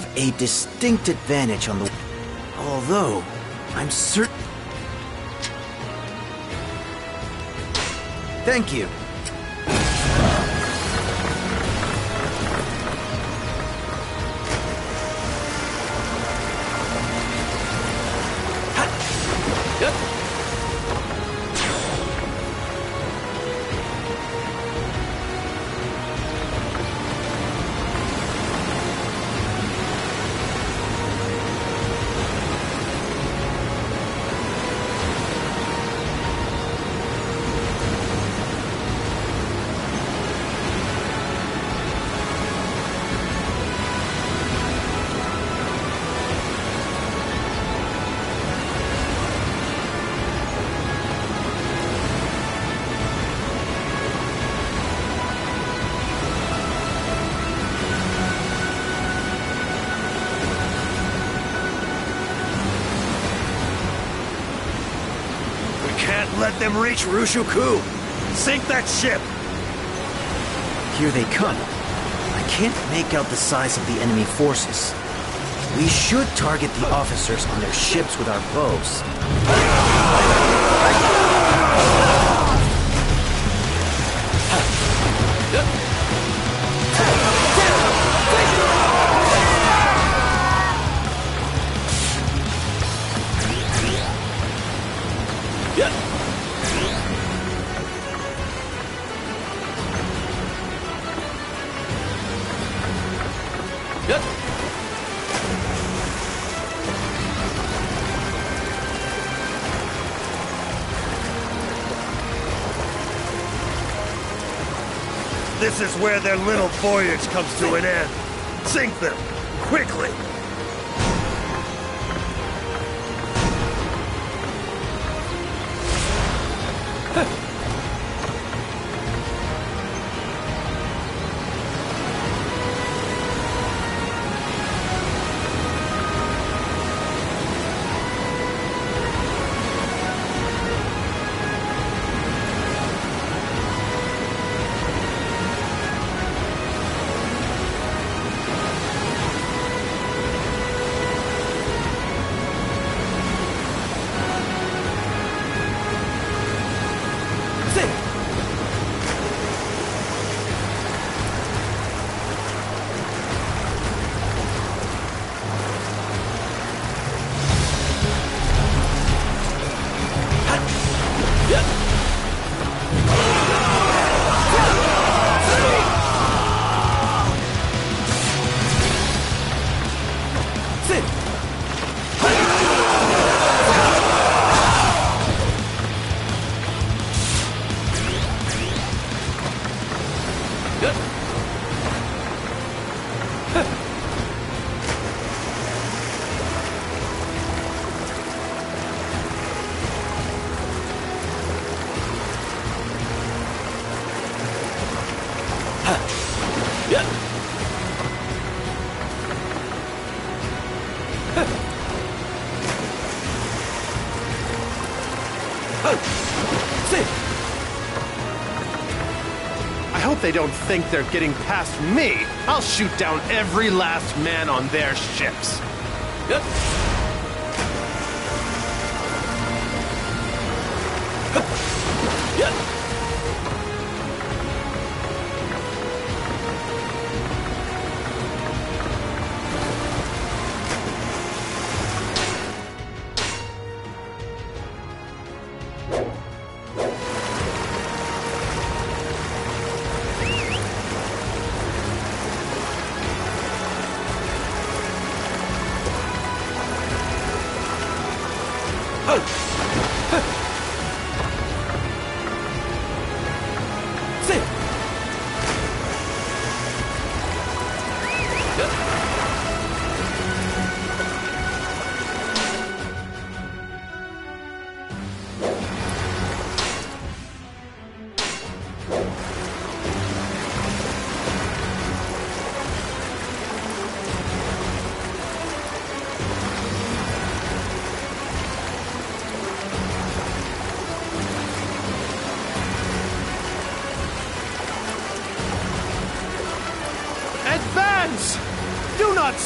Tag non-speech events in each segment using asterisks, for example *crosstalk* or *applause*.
have a distinct advantage on the... Although, I'm certain... Thank you. Reach Rushuku. Sink that ship. Here they come. I can't make out the size of the enemy forces. We should target the officers on their ships with our bows. This is where their little voyage comes to an end. Sink them, quickly. They don't think they're getting past me. I'll shoot down every last man on their ships. not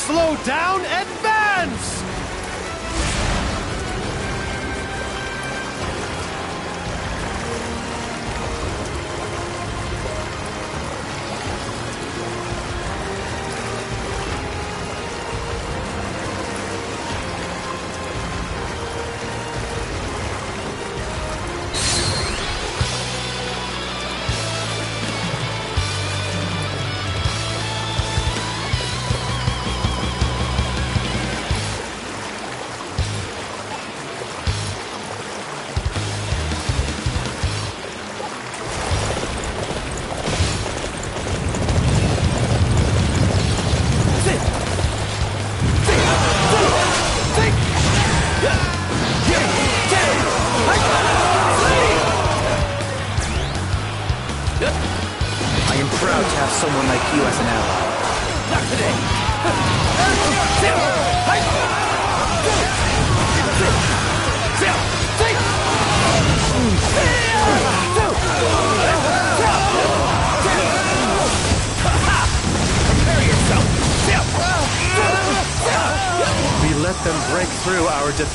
slow down,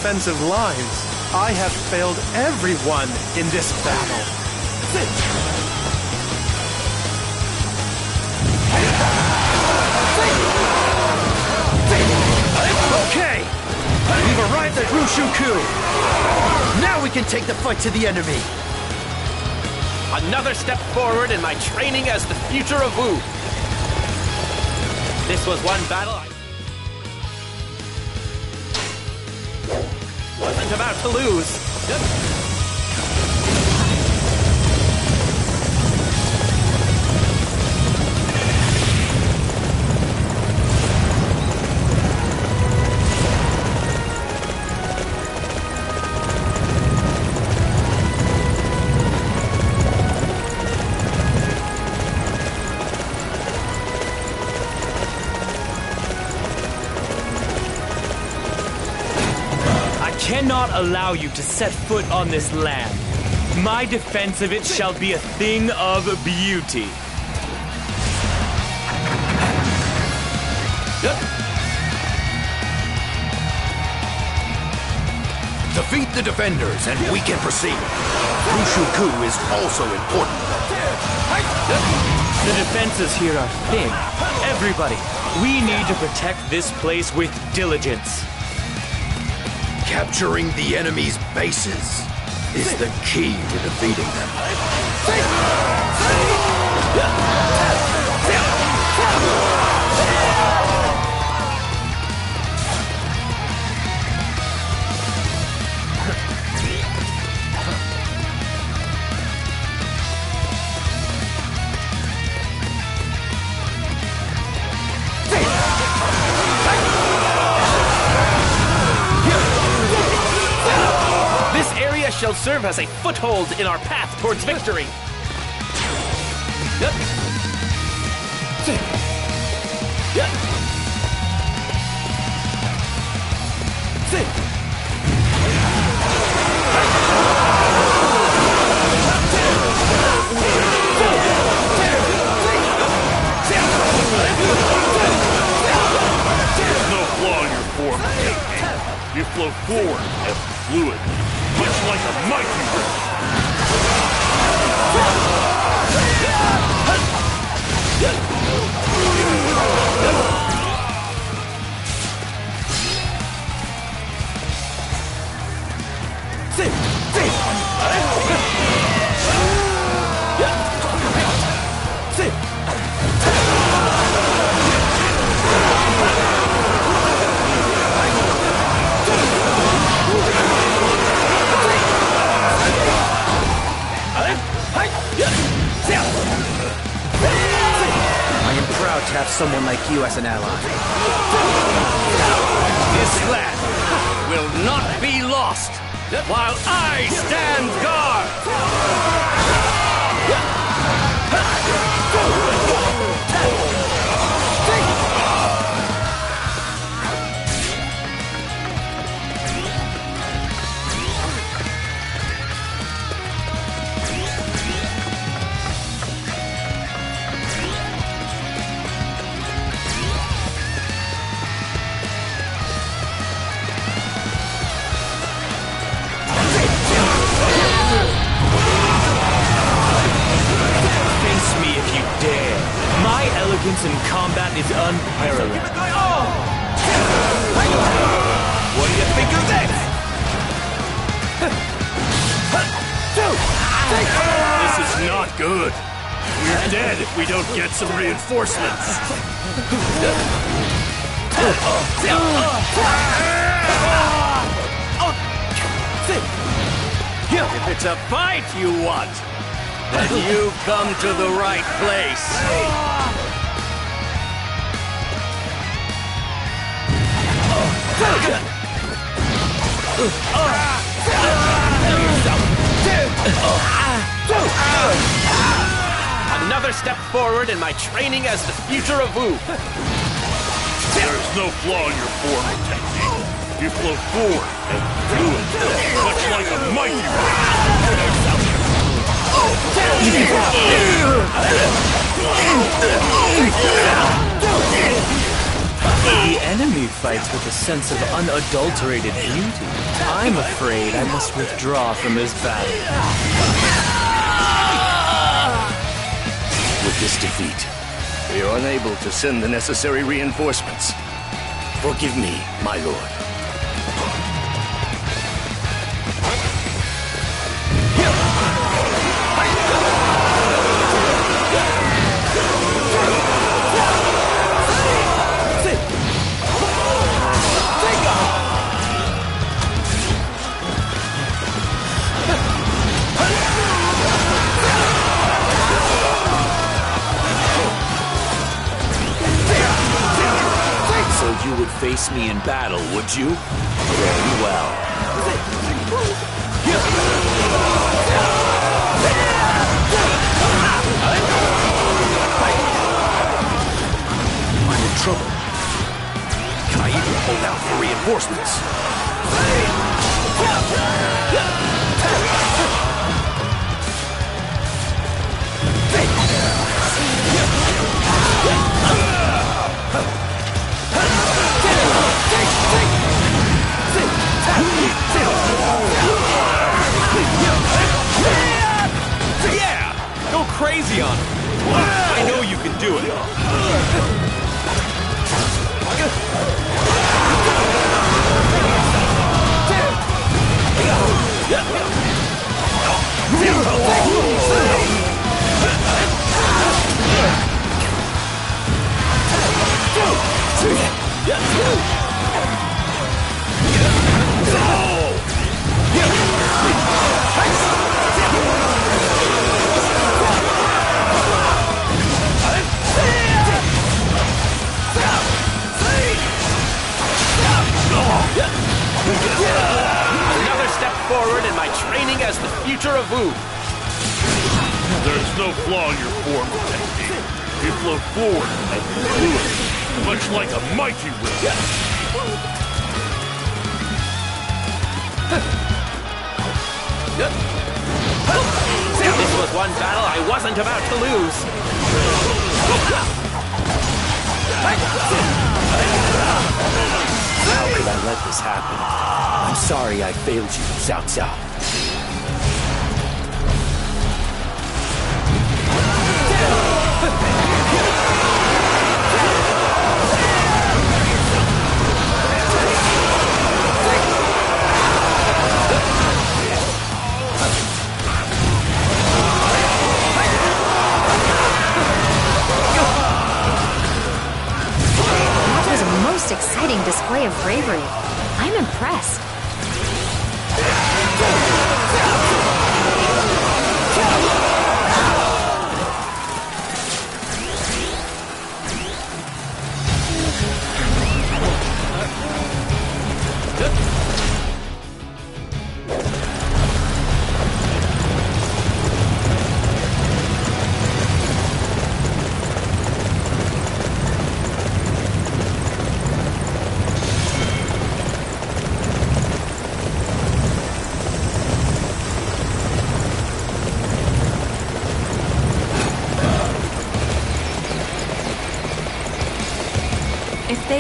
defensive lines. I have failed everyone in this battle. Okay! We've arrived at Rushuku! Now we can take the fight to the enemy! Another step forward in my training as the future of Wu. This was one battle I about to lose. Allow you to set foot on this land. My defense of it shall be a thing of beauty. Defeat the defenders and we can proceed. Rushuku is also important. The defenses here are thin. Everybody, we need to protect this place with diligence. Capturing the enemy's bases is the key to defeating them. Serve as a foothold in our path towards victory. No flaw in your form. You flow forward as fluid, like a mighty river. To have someone like you as an ally. This land will not be lost while I stand guard. Unparalleled. Oh! What do you think of this? This is not good. We're dead if we don't get some reinforcements. If it's a fight you want, then you've come to the right place. Another step forward in my training as the future of Wu. There's no flaw in your form or technique. You flow forward and fluid, much like a mighty. The enemy fights with a sense of unadulterated beauty. I'm afraid I must withdraw from this battle. With this defeat, we are unable to send the necessary reinforcements. Forgive me, my lord. Would face me in battle, would you? Very well. I'm in trouble. Can I even hold out for reinforcements? Crazy on him! I know you can do it! Another step forward in my training as the future of Wu. There's no flaw in your form or technique. You flow forward and fluid, much like a mighty river. This was one battle I wasn't about to lose. How could I let this happen? I'm sorry I failed you, Cao Cao.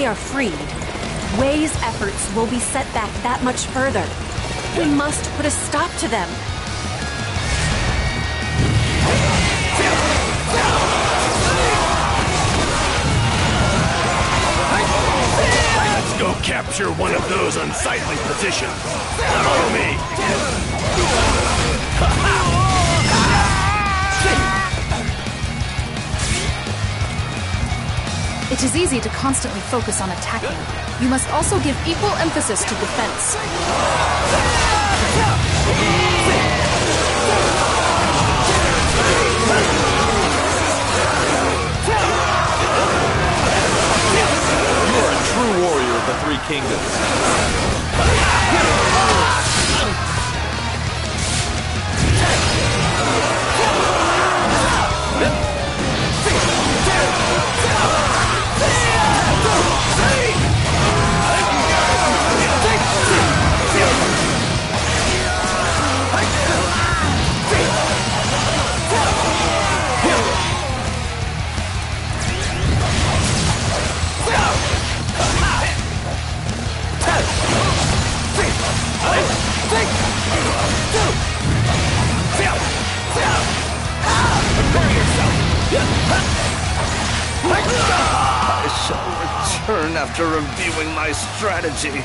Are freed, Wei's efforts will be set back that much further. We must put a stop to them. Let's go capture one of those unsightly positions. Follow me. *laughs* It is easy to constantly focus on attacking. You must also give equal emphasis to defense. You are a true warrior of the Three Kingdoms. Shall after reviewing my strategy.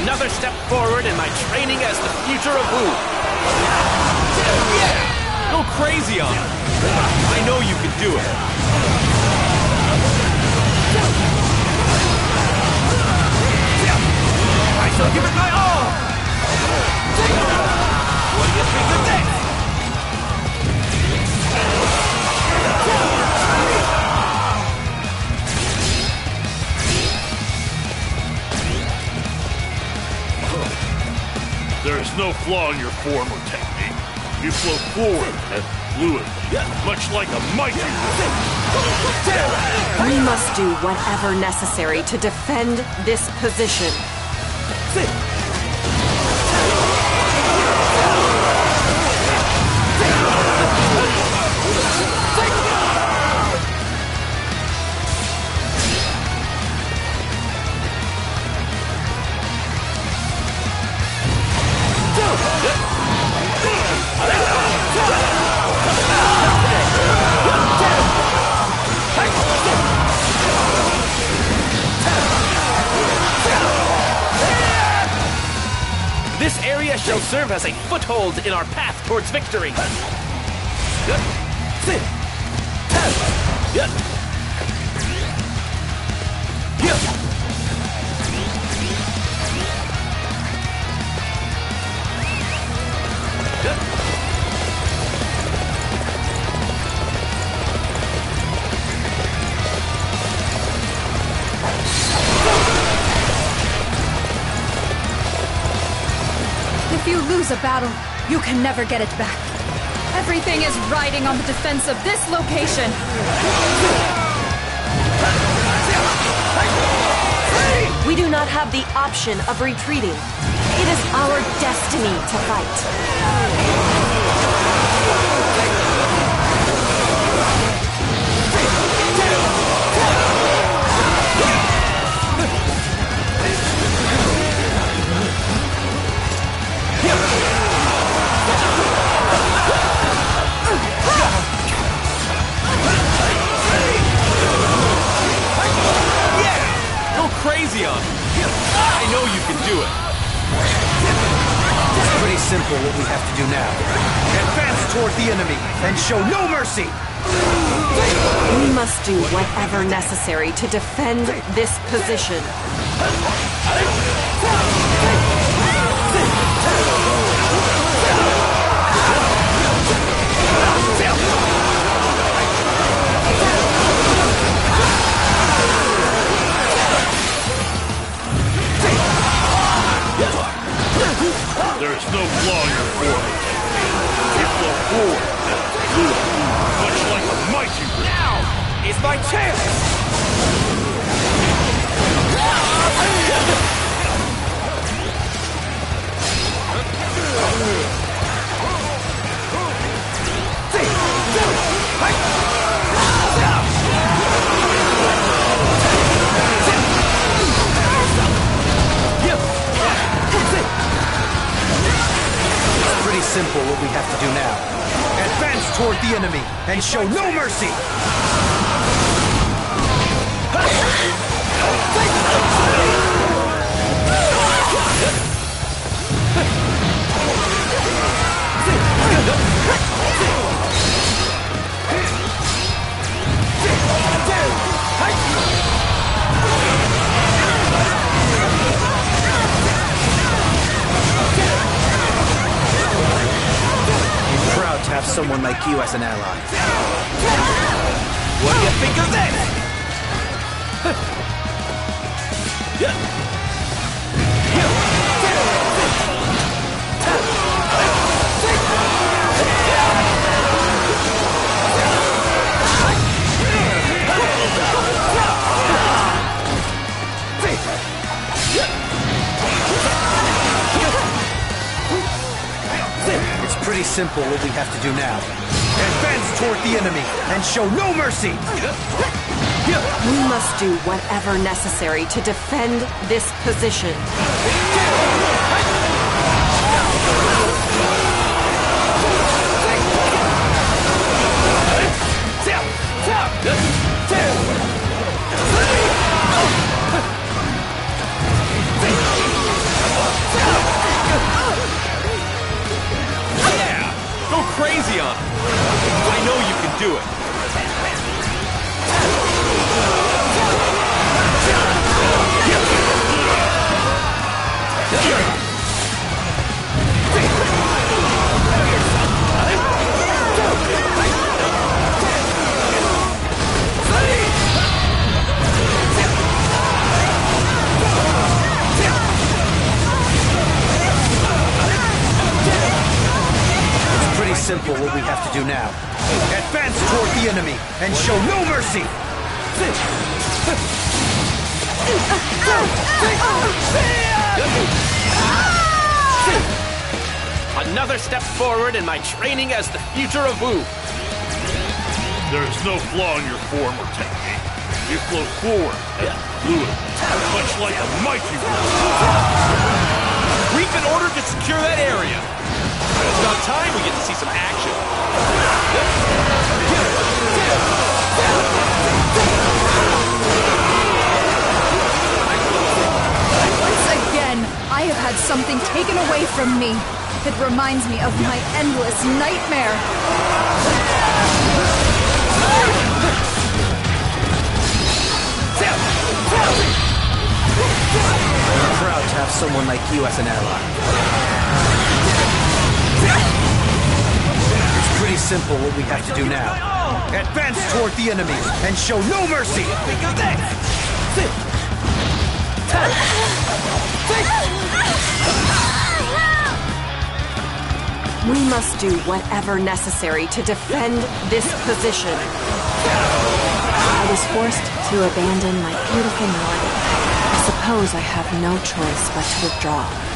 Another step forward in my training as the future of Wu. Go crazy on him. I know you can do it. I shall give it my all. What do you think of this? Flaw in your form or technique. You flow forward and fluidly, much like a mighty river. We must do whatever necessary to defend this position. A foothold in our path towards victory. Lose a battle, you can never get it back. Everything is riding on the defense of this location. We do not have the option of retreating. It is our destiny to fight. Go crazy on him. I know you can do it. It's pretty simple what we have to do now. Advance toward the enemy and show no mercy! We must do whatever necessary to defend this position. There is no flaw in your form or technique. You flow forward and fluidly, much like a mighty river. Now is my chance. Enemy and show no mercy! I'm *laughs* to have someone like you as an ally. What do you think of this? Pretty simple what we have to do now. Advance toward the enemy and show no mercy! We must do whatever necessary to defend this position. Yeah! Crazy on him! I know you can do it. It's simple what we have to do now. Advance toward the enemy and show no mercy! Another step forward in my training as the future of Wu. There's no flaw in your form or technique. You flow forward and fluid, much like a mighty We've been ordered to secure that area. It's about time we get to see some action. Once again, I have had something taken away from me. It reminds me of my endless nightmare. I'm proud to have someone like you as an ally. It's pretty simple what we have to do now. Advance toward the enemy and show no mercy! We must do whatever necessary to defend this position. I was forced to abandon my beautiful North. I suppose I have no choice but to withdraw.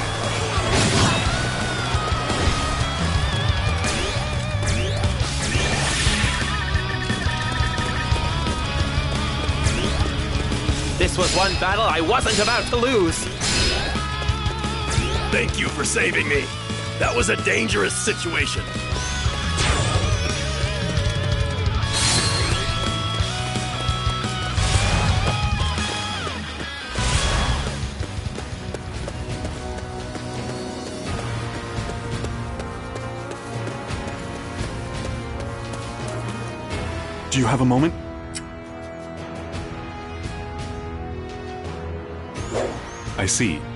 This was one battle I wasn't about to lose. Thank you for saving me. That was a dangerous situation. Do you have a moment? I see.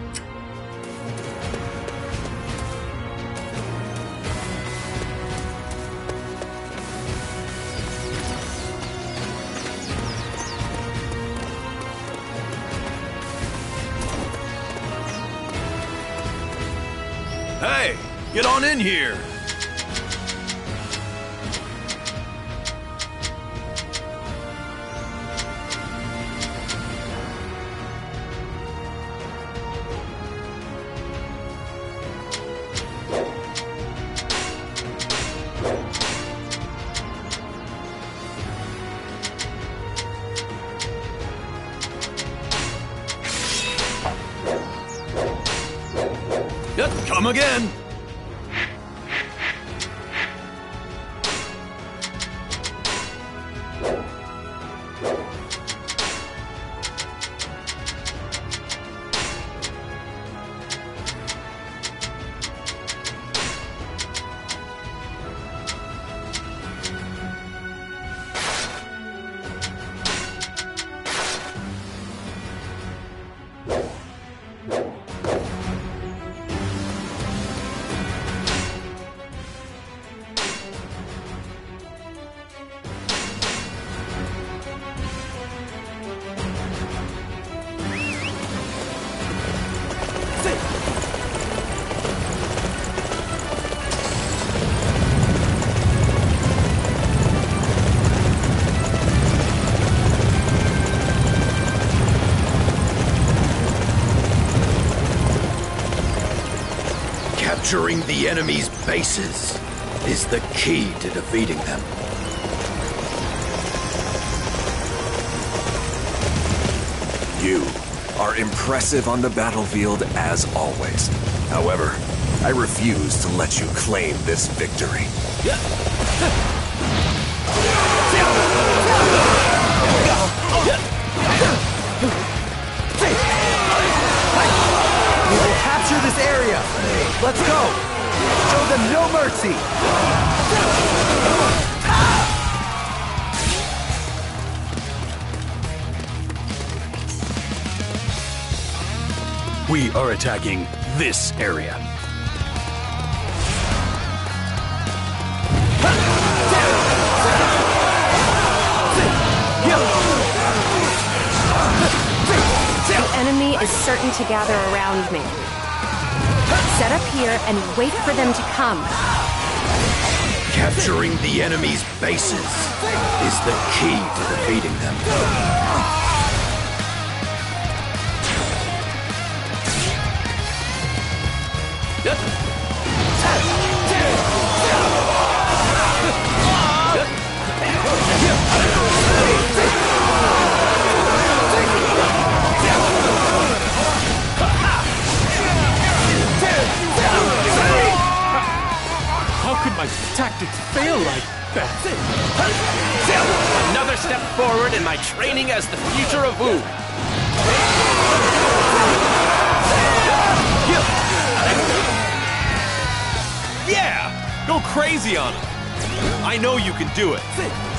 Capturing the enemy's bases is the key to defeating them. You are impressive on the battlefield as always. However, I refuse to let you claim this victory. *laughs* Let's go. Show them no mercy. We are attacking this area. The enemy is certain to gather around me. Set up here and wait for them to come. Capturing the enemy's bases is the key to defeating them. Tactics fail like that? Another step forward in my training as the future of Wu. Yeah! Go crazy on him! I know you can do it.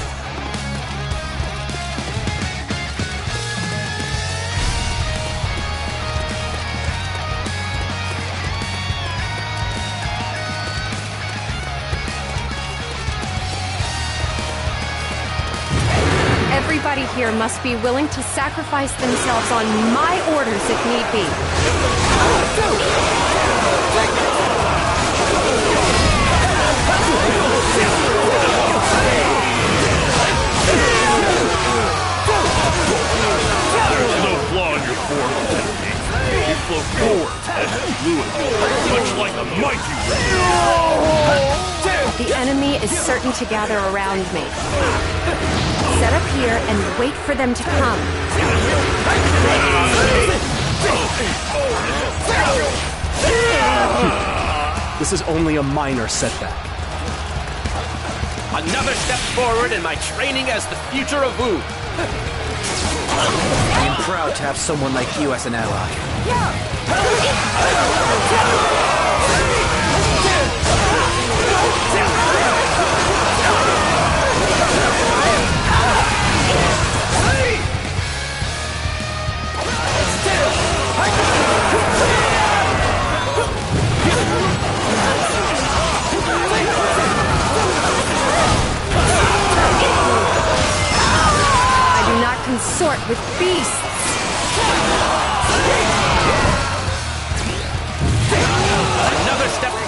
Must be willing to sacrifice themselves on my orders if need be. Flow forward as fluid, much like a mighty wind. The enemy is certain to gather around me. Set up here and wait for them to come. This is only a minor setback. Another step forward in my training as the future of Wu. Proud to have someone like you as an ally. I do not consort with beasts.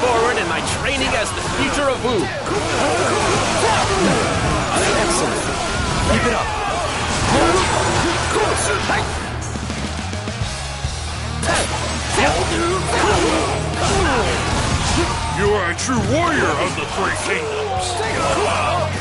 Forward in my training as the future of Wu. Excellent. Keep it up. You are a true warrior of the Three Kingdoms.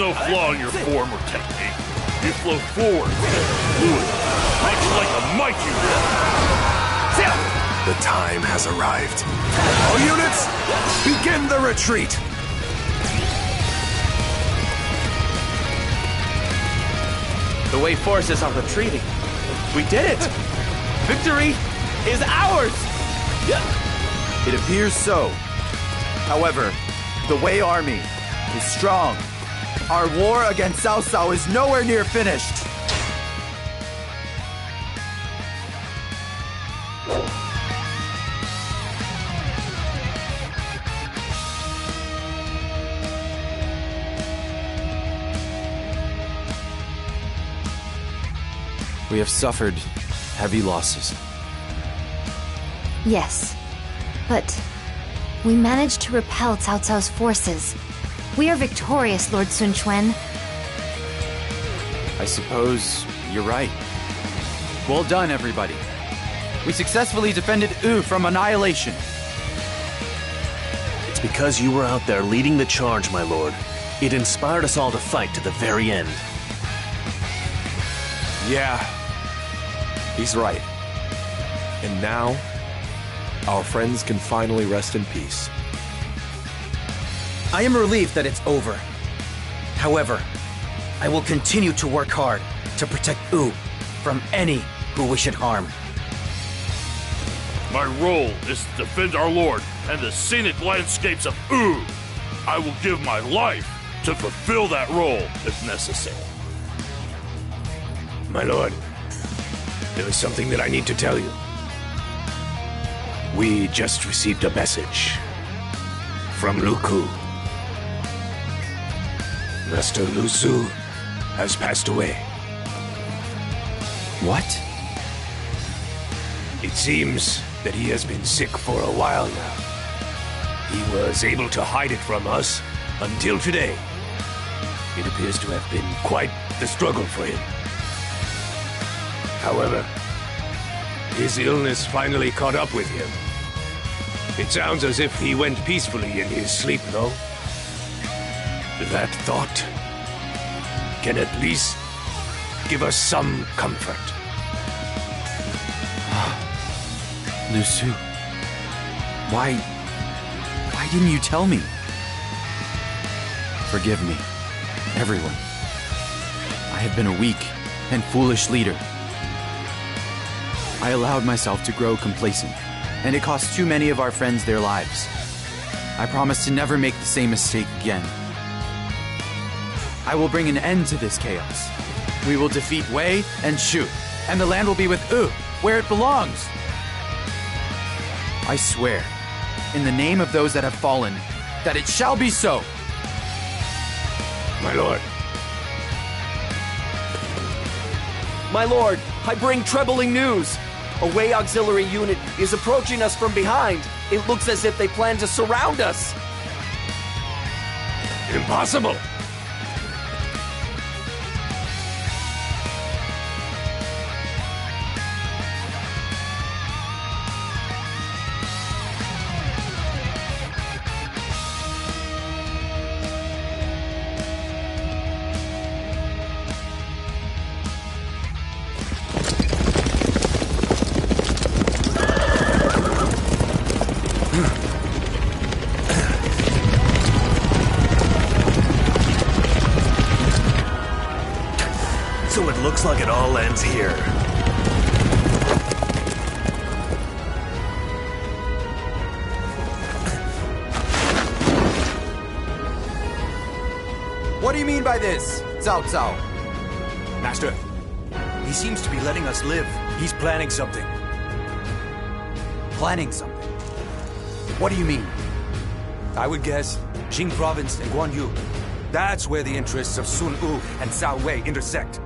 no flaw in your form or technique. You flow forward as fluid, much like a mighty wind. The time has arrived. All units, begin the retreat! The Wei forces are retreating. We did it! Victory is ours! It appears so. However, the Wei army is strong. Our war against Cao Cao is nowhere near finished. We have suffered heavy losses. Yes, but we managed to repel Cao Cao's forces. We are victorious, Lord Sun Quan. I suppose you're right. Well done, everybody. We successfully defended Wu from annihilation. It's because you were out there leading the charge, my lord. It inspired us all to fight to the very end. Yeah, he's right. And now, our friends can finally rest in peace. I am relieved that it's over. However, I will continue to work hard to protect Wu from any who wish it harm. My role is to defend our lord and the scenic landscapes of Wu. I will give my life to fulfill that role if necessary. My lord, there is something that I need to tell you. We just received a message from Lu Ku. Master Lu Su has passed away. What? It seems that he has been sick for a while now. He was able to hide it from us until today. It appears to have been quite the struggle for him. However, his illness finally caught up with him. It sounds as if he went peacefully in his sleep, though. That thought can at least give us some comfort. Ah, Lu Su. Why. Why didn't you tell me? Forgive me, everyone. I have been a weak and foolish leader. I allowed myself to grow complacent, and it cost too many of our friends their lives. I promise to never make the same mistake again. I will bring an end to this chaos. We will defeat Wei and Shu, and the land will be with Wu, where it belongs. I swear, in the name of those that have fallen, that it shall be so. My lord. My lord, I bring troubling news. A Wei auxiliary unit is approaching us from behind. It looks as if they plan to surround us. Impossible! This, Cao Cao? Master, he seems to be letting us live. He's planning something. Planning something? What do you mean? I would guess Jing Province and Guan Yu. That's where the interests of Sun Wu and Cao Wei intersect.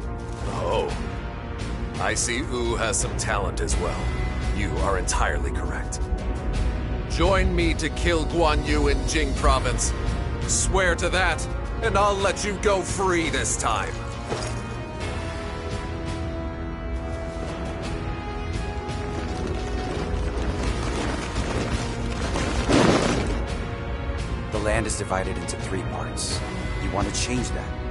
Oh. I see Wu has some talent as well. You are entirely correct. Join me to kill Guan Yu in Jing Province. Swear to that, and I'll let you go free this time. The land is divided into three parts. You want to change that?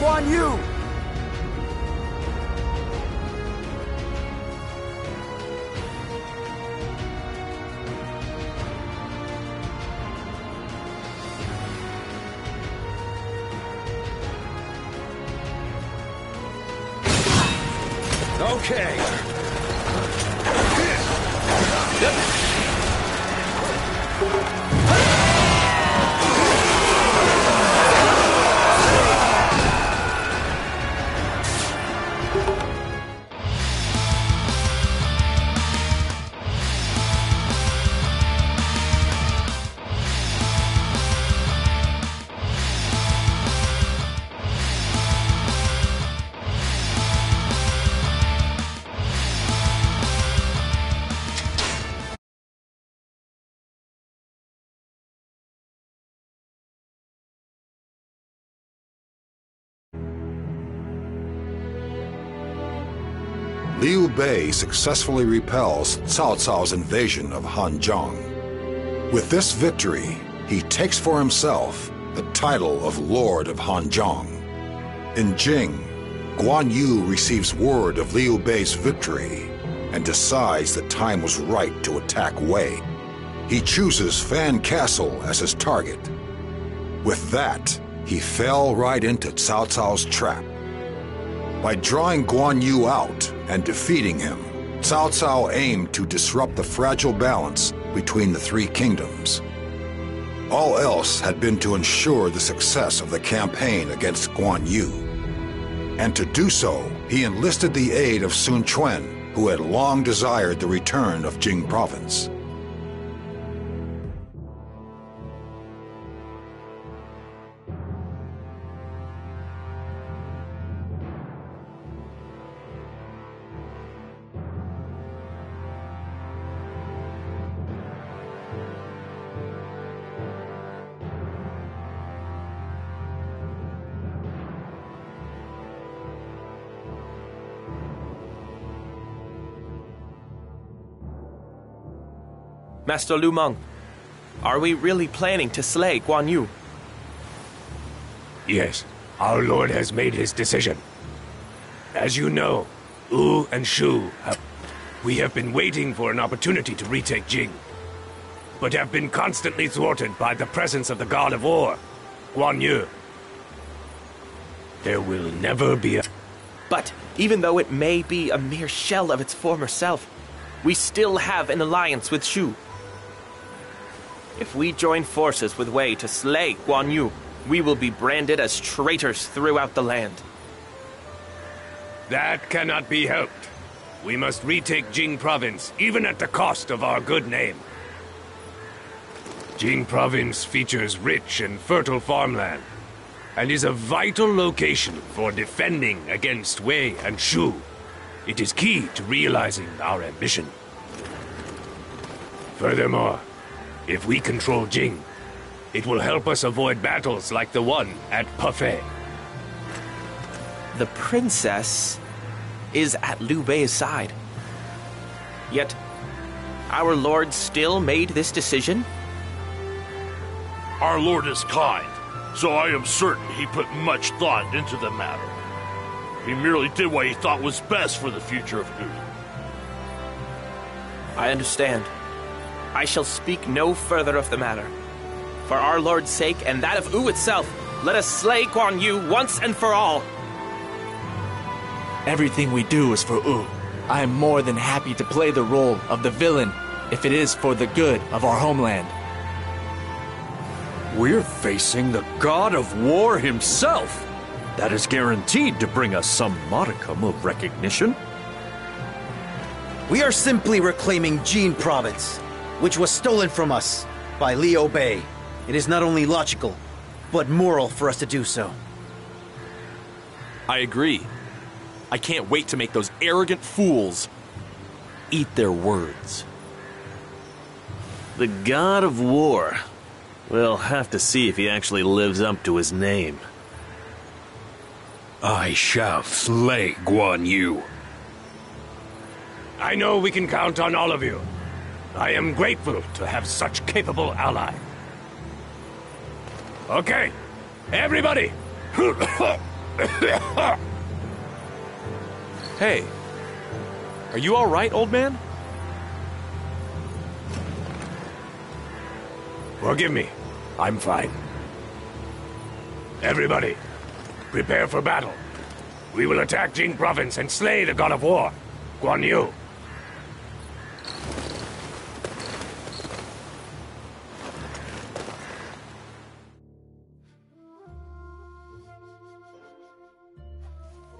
Guan Yu! Bei successfully repels Cao Cao's invasion of Hanzhong. With this victory, he takes for himself the title of Lord of Hanzhong. In Jing, Guan Yu receives word of Liu Bei's victory and decides the time was right to attack Wei. He chooses Fan Castle as his target. With that, he fell right into Cao Cao's trap. By drawing Guan Yu out and defeating him, Cao Cao aimed to disrupt the fragile balance between the three kingdoms. All else had been to ensure the success of the campaign against Guan Yu. And to do so, he enlisted the aid of Sun Quan, who had long desired the return of Jing province. Master Lu Meng, are we really planning to slay Guan Yu? Yes, our lord has made his decision. As you know, Wu and Shu have... We have been waiting for an opportunity to retake Jing, but have been constantly thwarted by the presence of the god of war, Guan Yu. There will never be a... But even though it may be a mere shell of its former self, we still have an alliance with Shu. If we join forces with Wei to slay Guan Yu, we will be branded as traitors throughout the land. That cannot be helped. We must retake Jing province, even at the cost of our good name. Jing province features rich and fertile farmland, and is a vital location for defending against Wei and Shu. It is key to realizing our ambition. Furthermore, if we control Jing, it will help us avoid battles like the one at Hefei. The princess is at Liu Bei's side. Yet, our lord still made this decision? Our lord is kind, so I am certain he put much thought into the matter. He merely did what he thought was best for the future of Wu. I understand. I shall speak no further of the matter. For our lord's sake and that of Wu itself, let us slay Guan Yu once and for all. Everything we do is for Wu. I am more than happy to play the role of the villain if it is for the good of our homeland. We're facing the god of war himself. That is guaranteed to bring us some modicum of recognition. We are simply reclaiming Jing province, which was stolen from us by Liu Bei. It is not only logical, but moral for us to do so. I agree. I can't wait to make those arrogant fools eat their words. The god of war. We'll have to see if he actually lives up to his name. I shall slay Guan Yu. I know we can count on all of you. I am grateful to have such capable ally. Okay, everybody! *coughs* Hey, are you alright, old man? Forgive me. I'm fine. Everybody, prepare for battle. We will attack Jing province and slay the god of war, Guan Yu.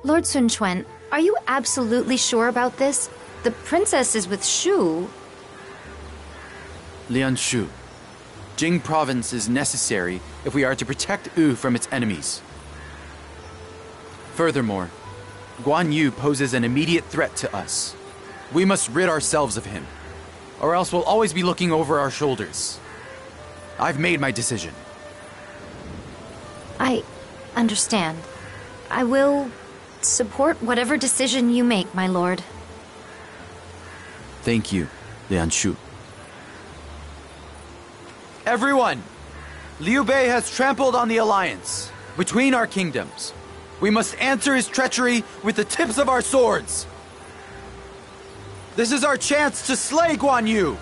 Lord Sun Quan, are you absolutely sure about this? The princess is with Shu. Lianshi, Jing province is necessary if we are to protect Wu from its enemies. Furthermore, Guan Yu poses an immediate threat to us. We must rid ourselves of him, or else we'll always be looking over our shoulders. I've made my decision. I understand. I will support whatever decision you make, my lord. Thank you, Lianshi. Everyone! Liu Bei has trampled on the alliance between our kingdoms. We must answer his treachery with the tips of our swords. This is our chance to slay Guan Yu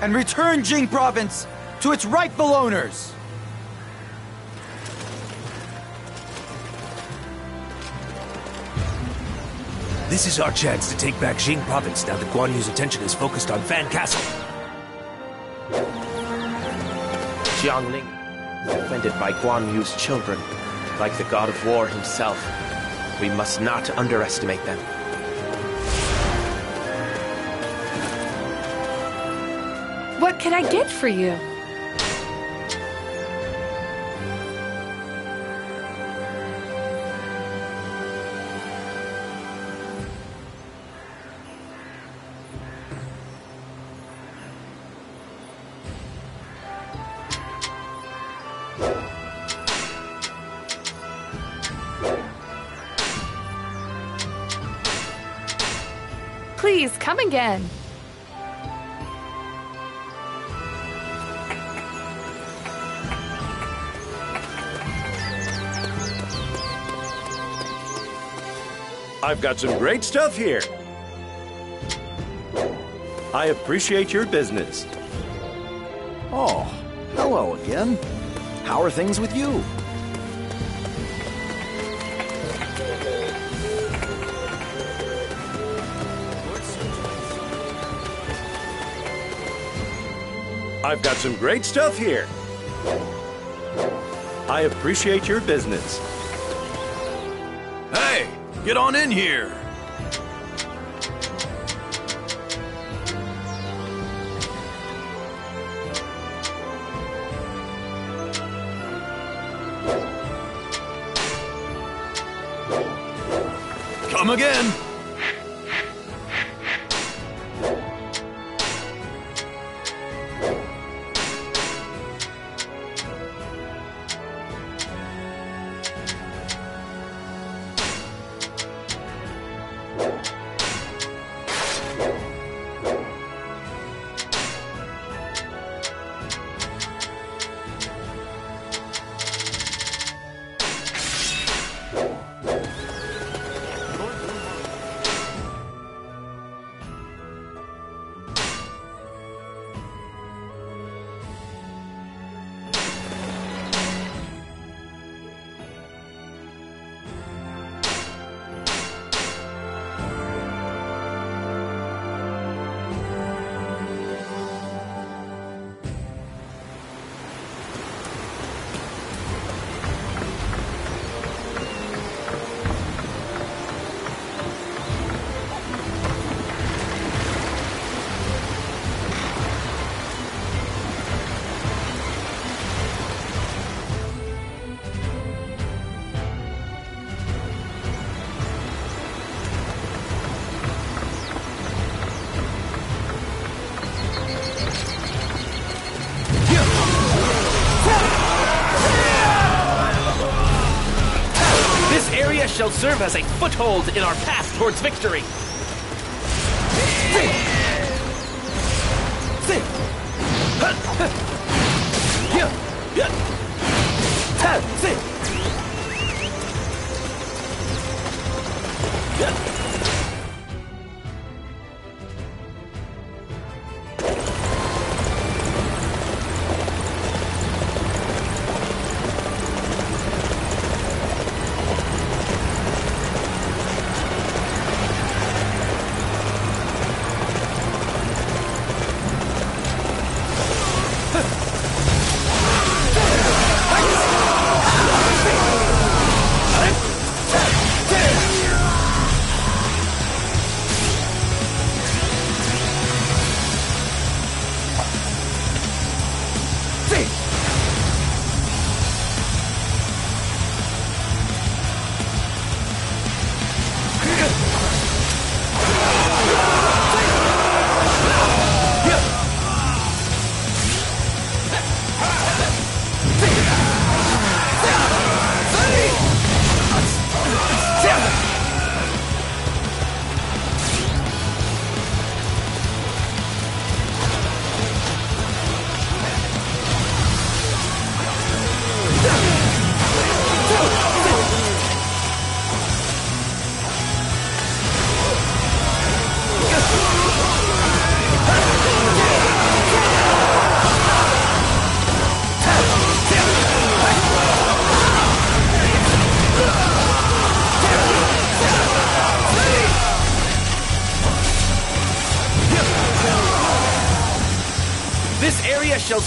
and return Jing province to its rightful owners. This is our chance to take back Jing province now that Guan Yu's attention is focused on Fan Castle. Jiangling, defended by Guan Yu's children, like the god of war himself. We must not underestimate them. What can I get for you? Please, come again. I've got some great stuff here. I appreciate your business. Oh, hello again. How are things with you? I've got some great stuff here. I appreciate your business. Hey, get on in here. In our path towards victory. This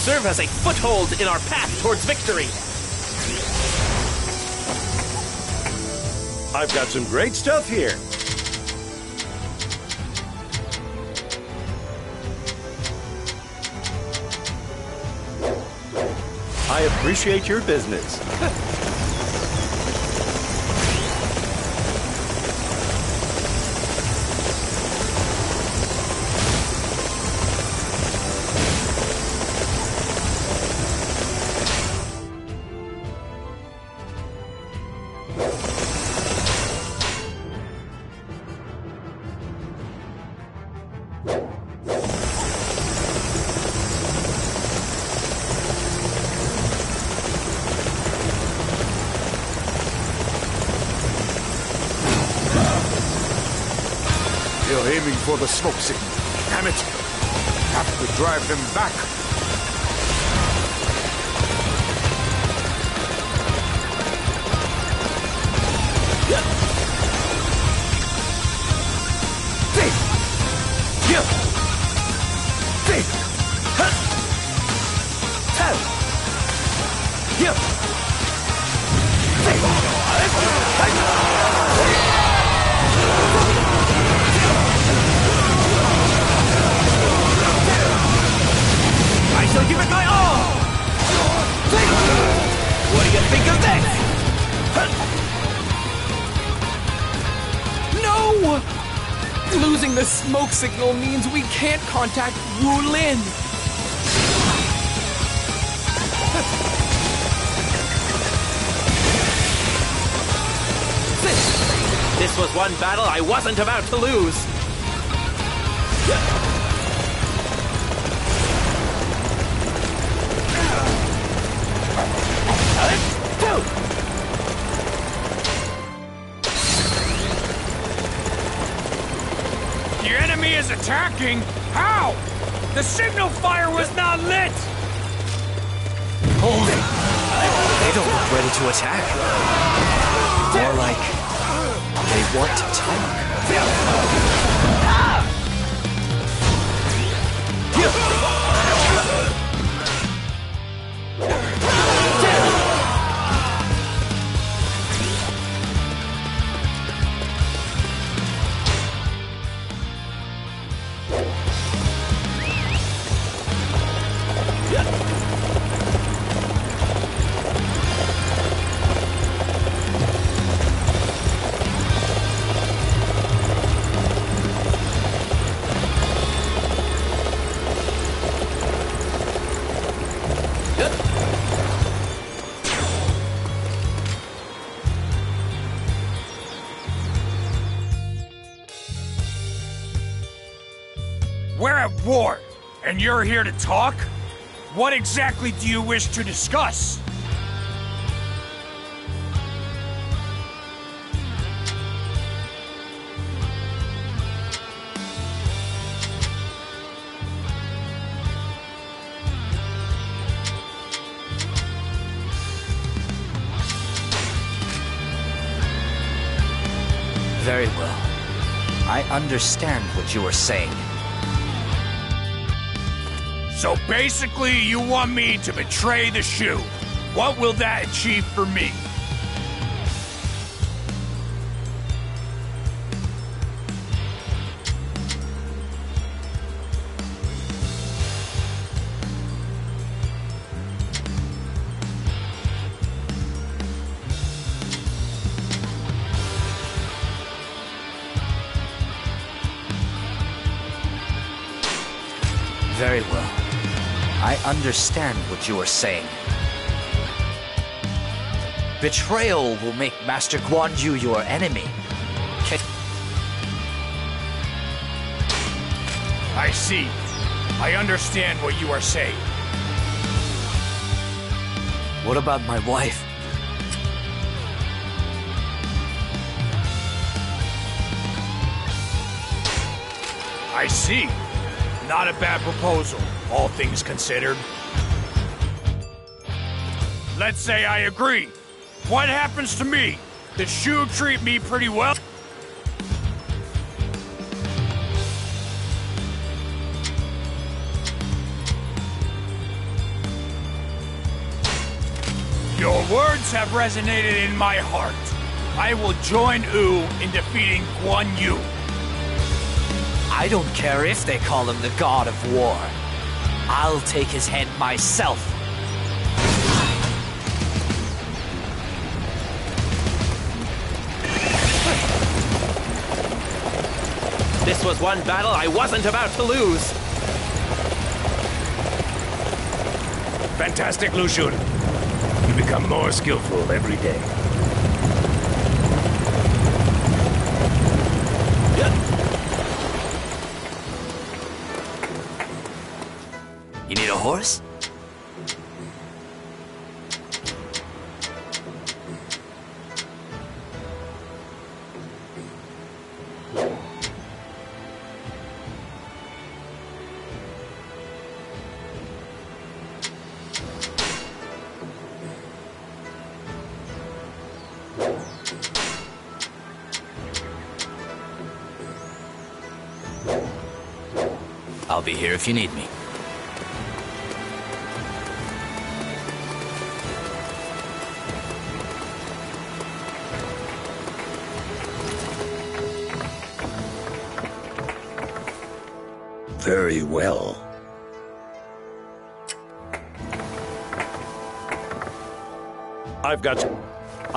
serve as a foothold in our path towards victory. I've got some great stuff here. I appreciate your business. *laughs* the smoke signal. Damn it! Have to drive them back. I shall give it my all! What do you think of this? No! Losing the smoke signal means we can't contact Wu Lin. This was one battle I wasn't about to lose. Attacking? How? The signal fire was not lit! Hold it. They don't look ready to attack. More like they want to talk. Ah! We're here to talk? What exactly do you wish to discuss? Very well. I understand what you are saying. So basically, you want me to betray the Shu. What will that achieve for me? Very well. I understand what you are saying. Betrayal will make Master Guan Yu your enemy. I see. I understand what you are saying. What about my wife? I see. Not a bad proposal, all things considered. Let's say I agree. What happens to me? The Shu treat me pretty well? Your words have resonated in my heart. I will join Wu in defeating Guan Yu. I don't care if they call him the God of War. I'll take his head myself. This was one battle I wasn't about to lose. Fantastic, Lu Xun. You become more skillful every day. Horse? I'll be here if you need me.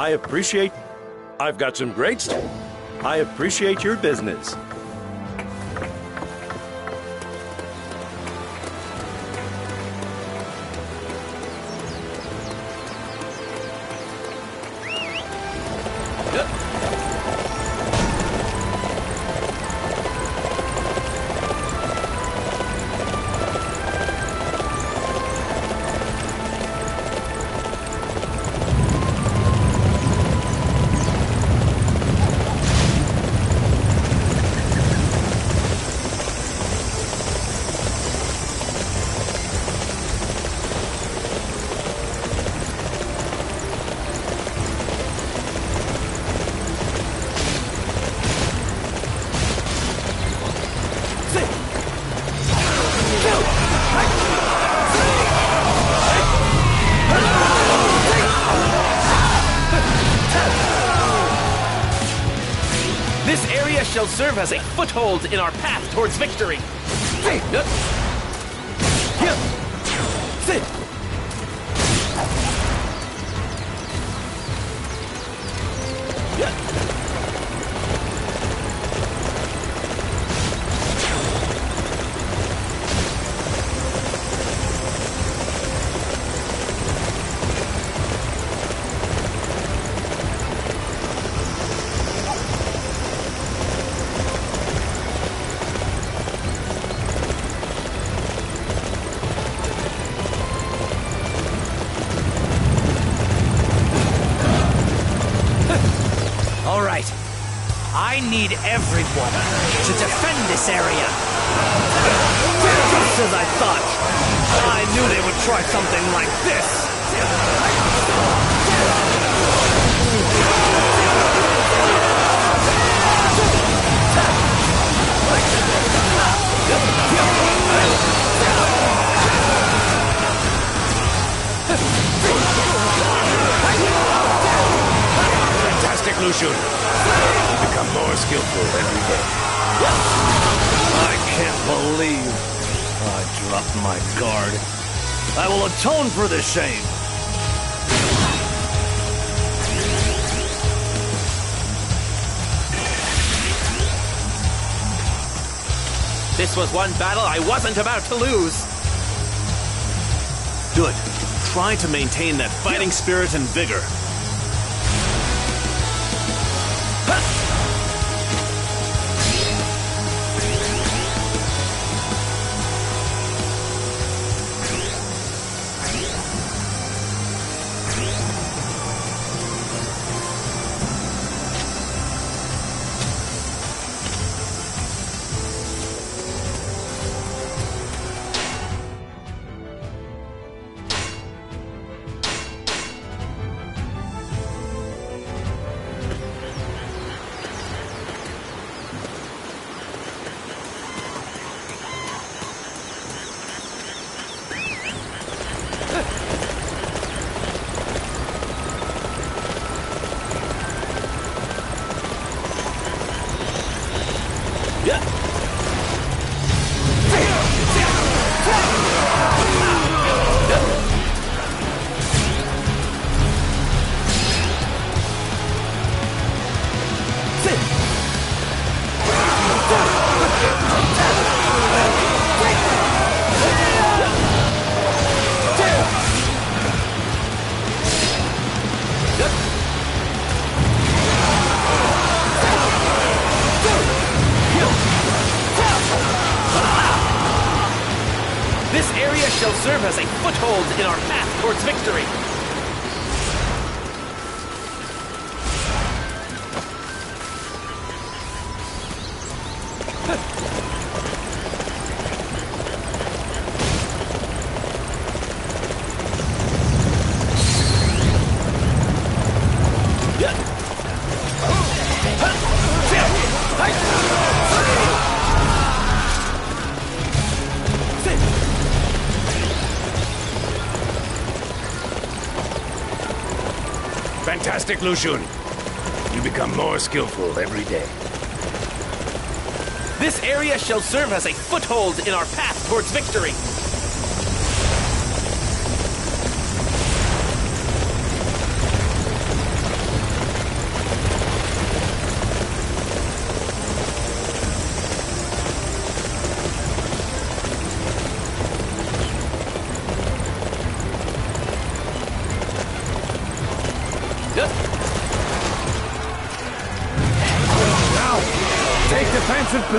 I appreciate. I've got some great stuff. I appreciate your business. Serve as a foothold in our path towards victory. Everyone for this shame. This was one battle I wasn't about to lose. Good. Try to maintain that fighting spirit and vigor. This Fantastic, Lu Xun. You become more skillful every day. This area shall serve as a foothold in our path towards victory.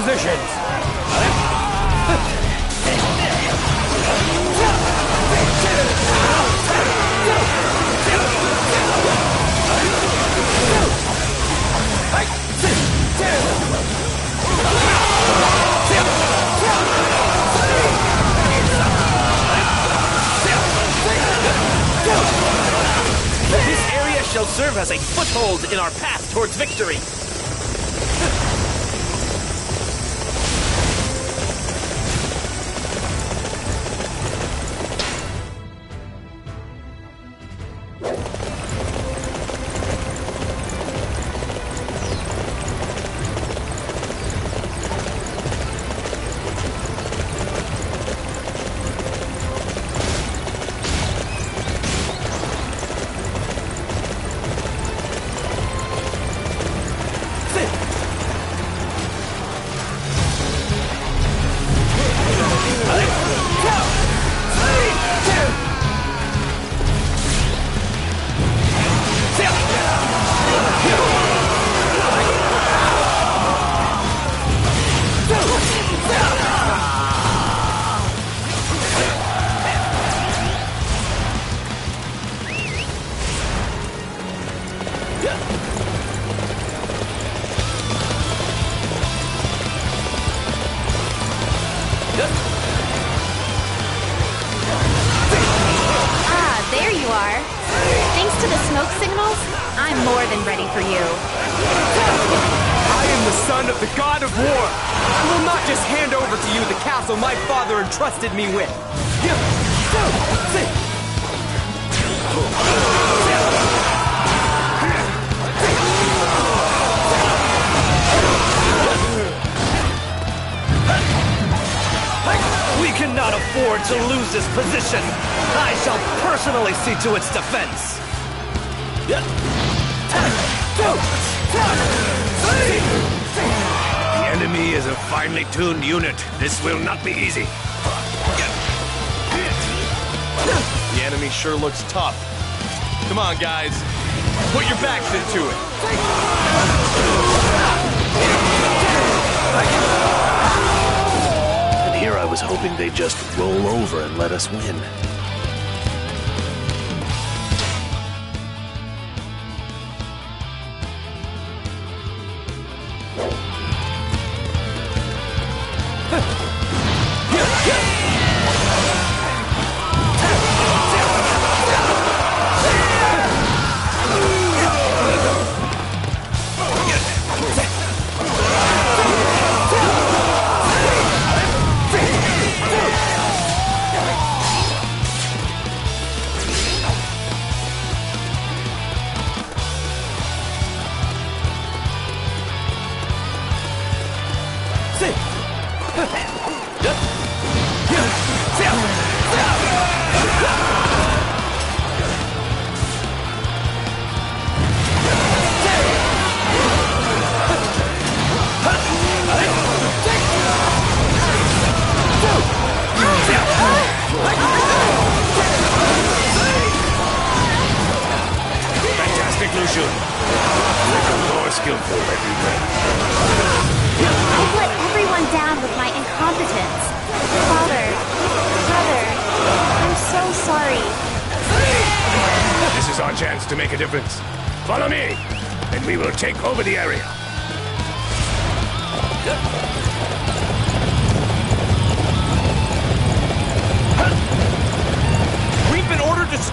Defensive us win.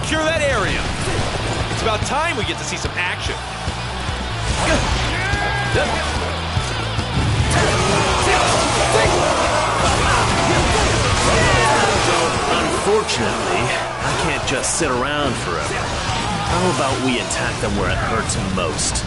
Secure that area. It's about time we get to see some action. Unfortunately, I can't just sit around forever. How about we attack them where it hurts most?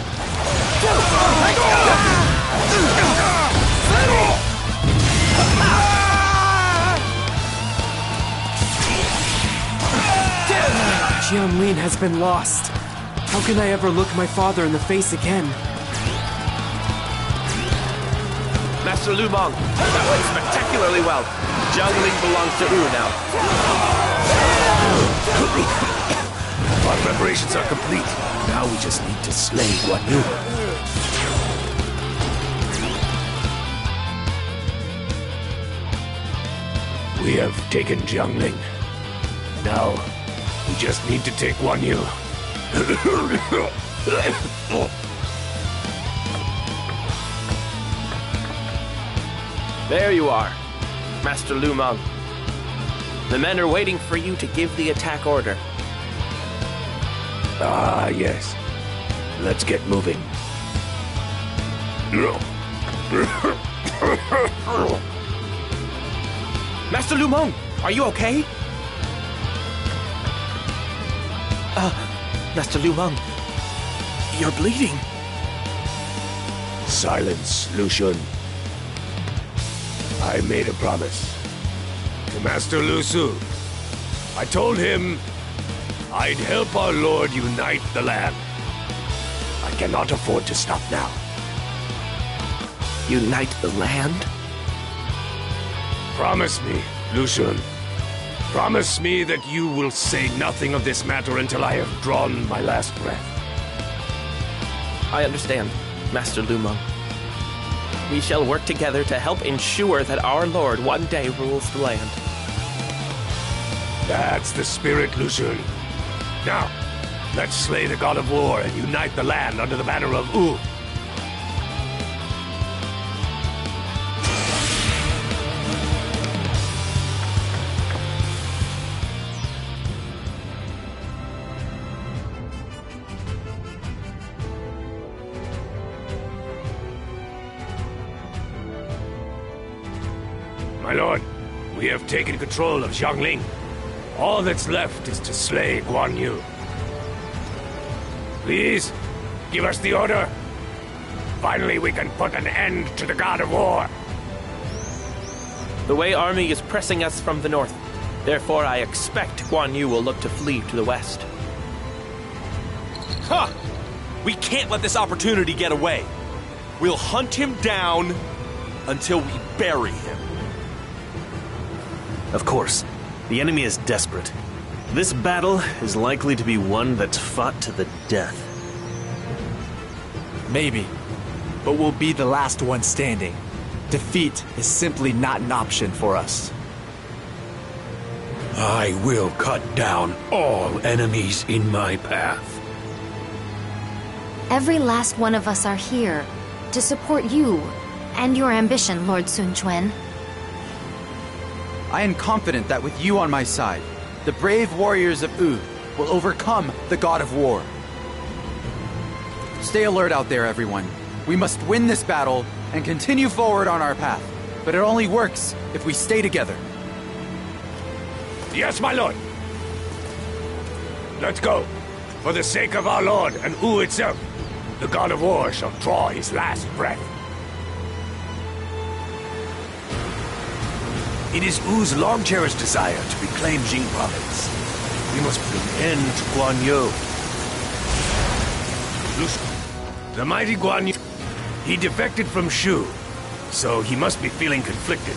Jiangling has been lost. How can I ever look my father in the face again? Master Lu Meng, that went spectacularly well. Jiangling belongs to Wu now. *coughs* Our preparations are complete. Now we just need to slay Guan Yu. We have taken Jiangling. Now, we just need to take Guan Yu. There you are, Master Lu Meng. The men are waiting for you to give the attack order. Ah, yes. Let's get moving. Master Lu Meng, are you okay? Uh, Master Lu Meng, you're bleeding. Silence, Lu Xun. I made a promise to Master Lu Su. I told him I'd help our Lord unite the land. I cannot afford to stop now. Unite the land? Promise me, Lu Xun. Promise me that you will say nothing of this matter until I have drawn my last breath. I understand, Master Lu Meng. We shall work together to help ensure that our Lord one day rules the land. That's the spirit, Lu Xun. Now, let's slay the god of war and unite the land under the banner of U. control of Jiangling. All that's left is to slay Guan Yu. Please, give us the order. Finally, we can put an end to the God of War. The Wei army is pressing us from the north. Therefore, I expect Guan Yu will look to flee to the west. Huh! We can't let this opportunity get away. We'll hunt him down until we bury him. Of course, the enemy is desperate. This battle is likely to be one that's fought to the death. Maybe. But we'll be the last one standing. Defeat is simply not an option for us. I will cut down all enemies in my path. Every last one of us are here to support you and your ambition, Lord Sun Quan. I am confident that with you on my side, the brave warriors of Wu will overcome the God of War. Stay alert out there, everyone. We must win this battle and continue forward on our path. But it only works if we stay together. Yes, my lord. Let's go. For the sake of our lord and Wu itself, the God of War shall draw his last breath. It is Wu's long cherished desire to reclaim Jing province. We must put an end to Guan Yu. The mighty Guan Yu. He defected from Shu, so he must be feeling conflicted.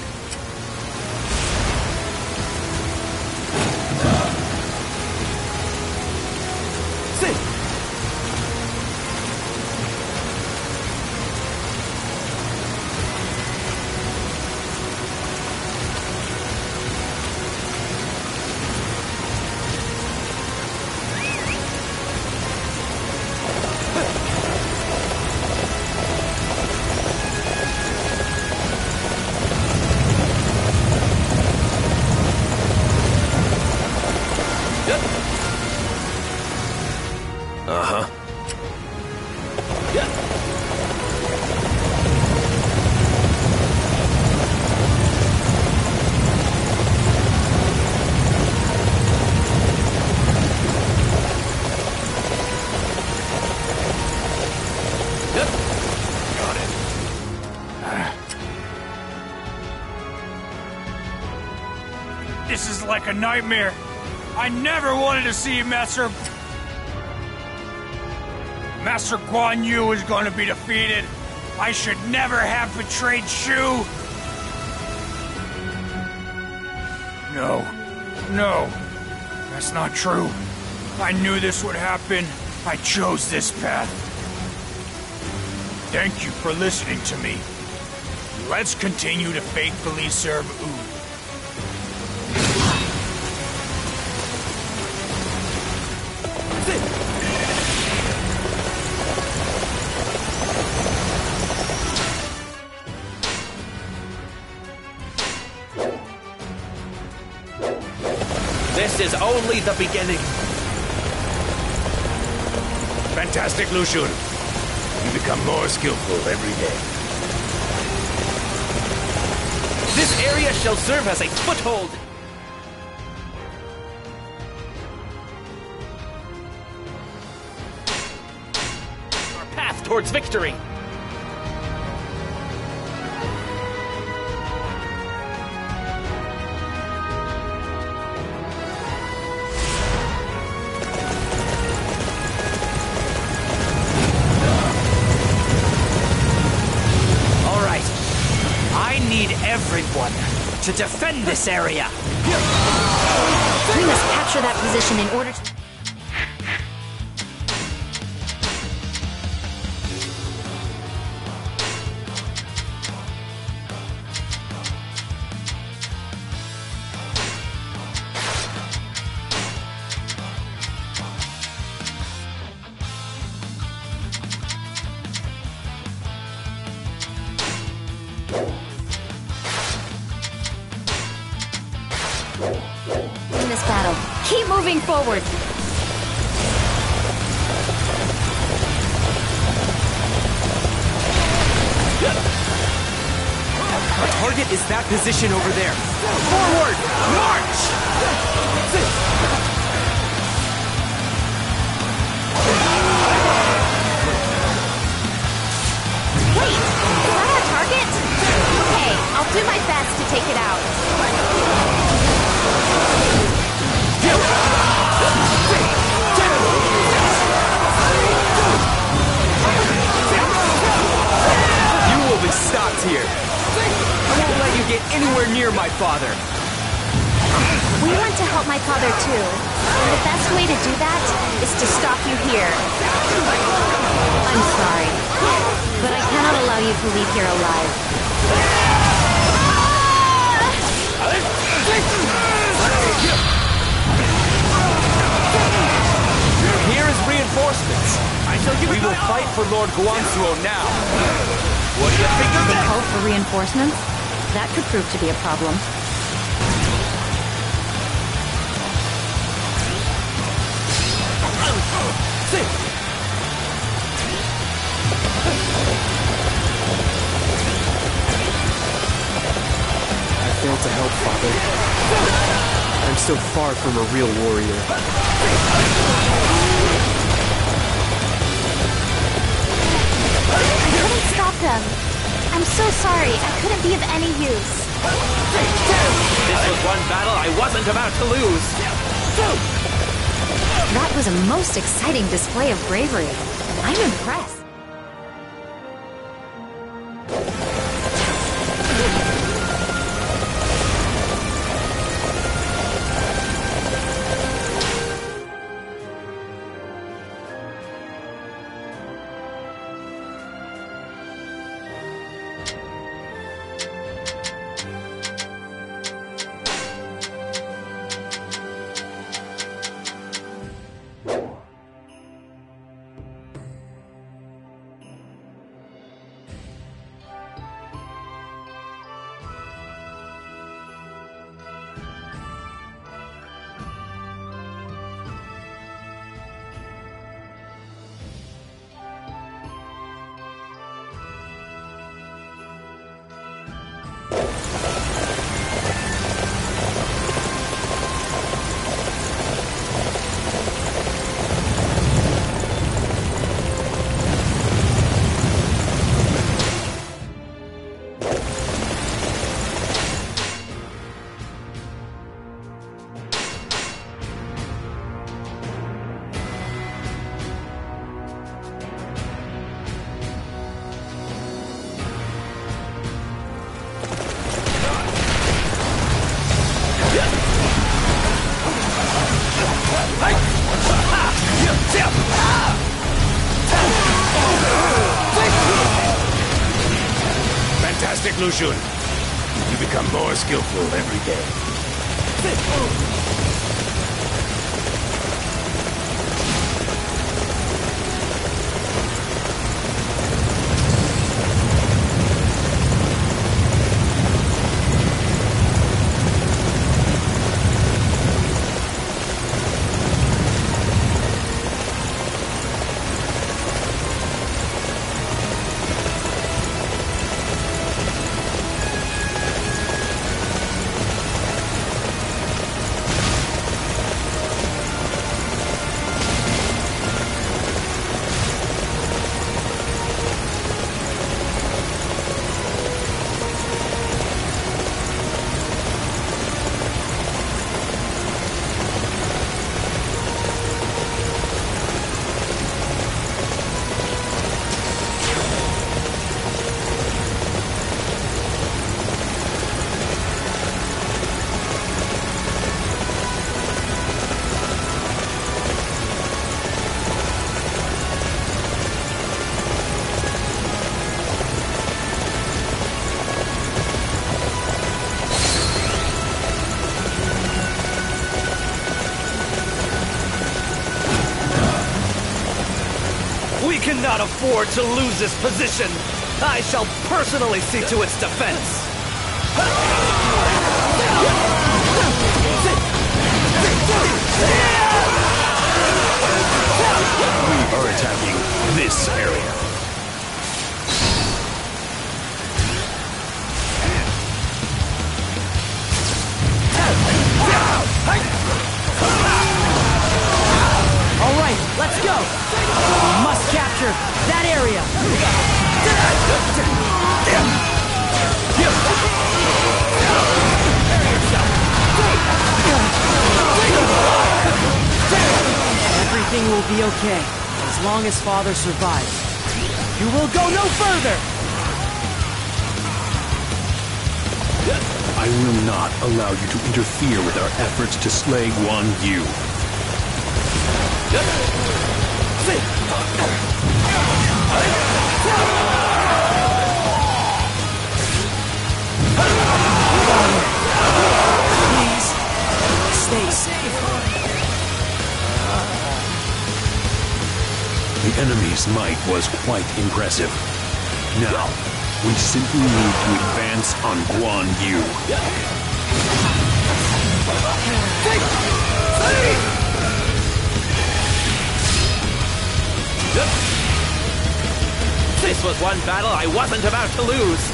Like a nightmare. I never wanted to see Master. Master Guan Yu is going to be defeated. I should never have betrayed Shu. No. No. That's not true. I knew this would happen. I chose this path. Thank you for listening to me. Let's continue to faithfully serve Wu. The beginning. Fantastic, Lu Xun. You become more skillful every day. This area shall serve as a foothold. Our path towards victory. Defend this area. We must capture that position in order to. Prove to be a problem. I failed to help, Father. I'm so far from a real warrior. I couldn't stop them. I'm so sorry. I couldn't be of any use. This was one battle I wasn't about to lose. That was a most exciting display of bravery. I'm impressed. afford to lose this position. I shall personally see to its defense. We are attacking this area. All right, let's go. Must catch capture that area! Everything will be okay, as long as Father survives. You will go no further! I will not allow you to interfere with our efforts to slay Guan Yu. The enemy's might was quite impressive. Now, we simply need to advance on Guan Yu. This was one battle I wasn't about to lose.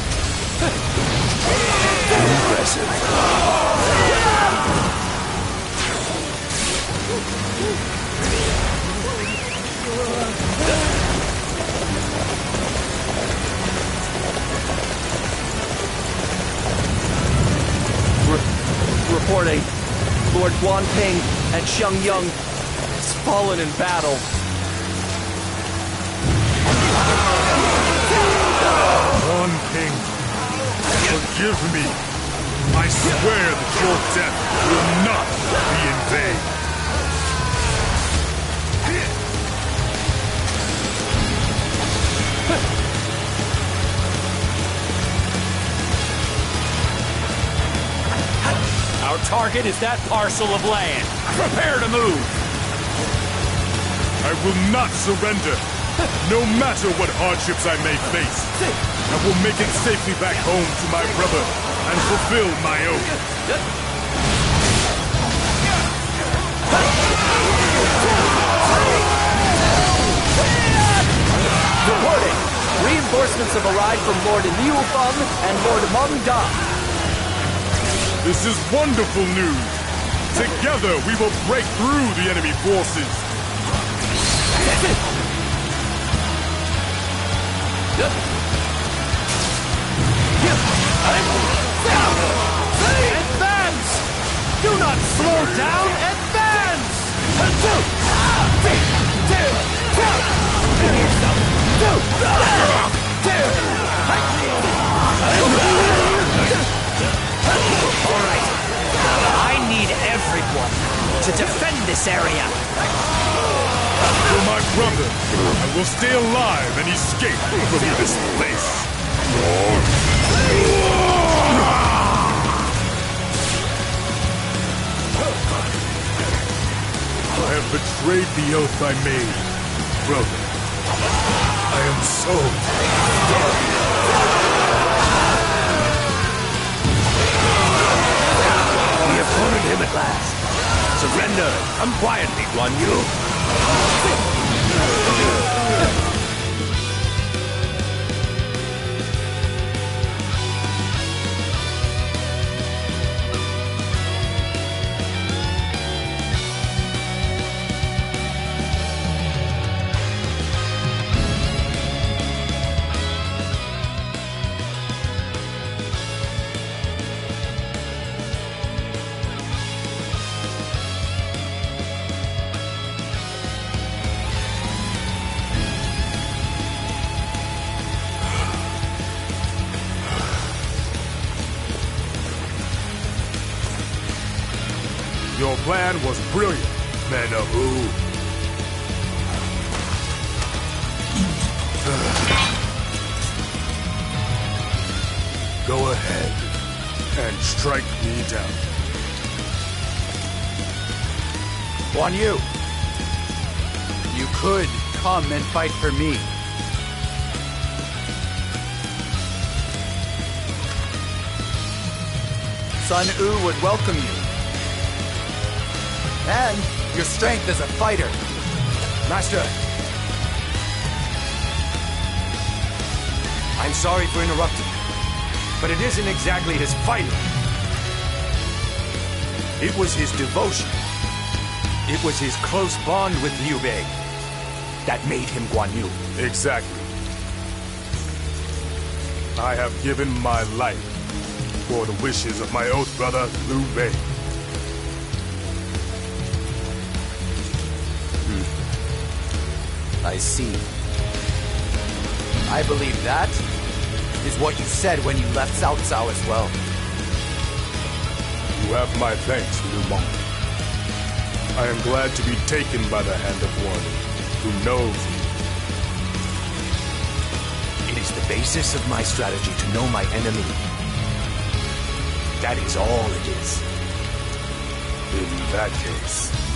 Re- reporting. Lord Guan Ping and Xiang Yang has fallen in battle. Guan Ping, forgive me. I swear that your death will not be in vain. Our target is that parcel of land. Prepare to move! I will not surrender, no matter what hardships I may face. I will make it safely back home to my brother and fulfill my oath. Reporting. Reinforcements have arrived from Lord Liu Feng and Lord Meng Da. This is wonderful news. Together we will break through the enemy forces. Advance! Do not slow down! Advance! All everyone to defend this area. For my brother, I will stay alive and escape from this place. I have betrayed the oath I made, brother. I am so We at last. Surrender. Come quietly, Guan Yu. Fight for me. Sun Wu would welcome you. And your strength as a fighter. Master! I'm sorry for interrupting, but it isn't exactly his fighting. It was his devotion. It was his close bond with Liu Bei that made him Guan Yu. Exactly. I have given my life for the wishes of my oath brother, Liu Bei. Hmm. I see. I believe that is what you said when you left Cao Cao as well. You have my thanks, Lu Meng. I am glad to be taken by the hand of one who knows me. It is the basis of my strategy to know my enemy. That is all it is. In that case.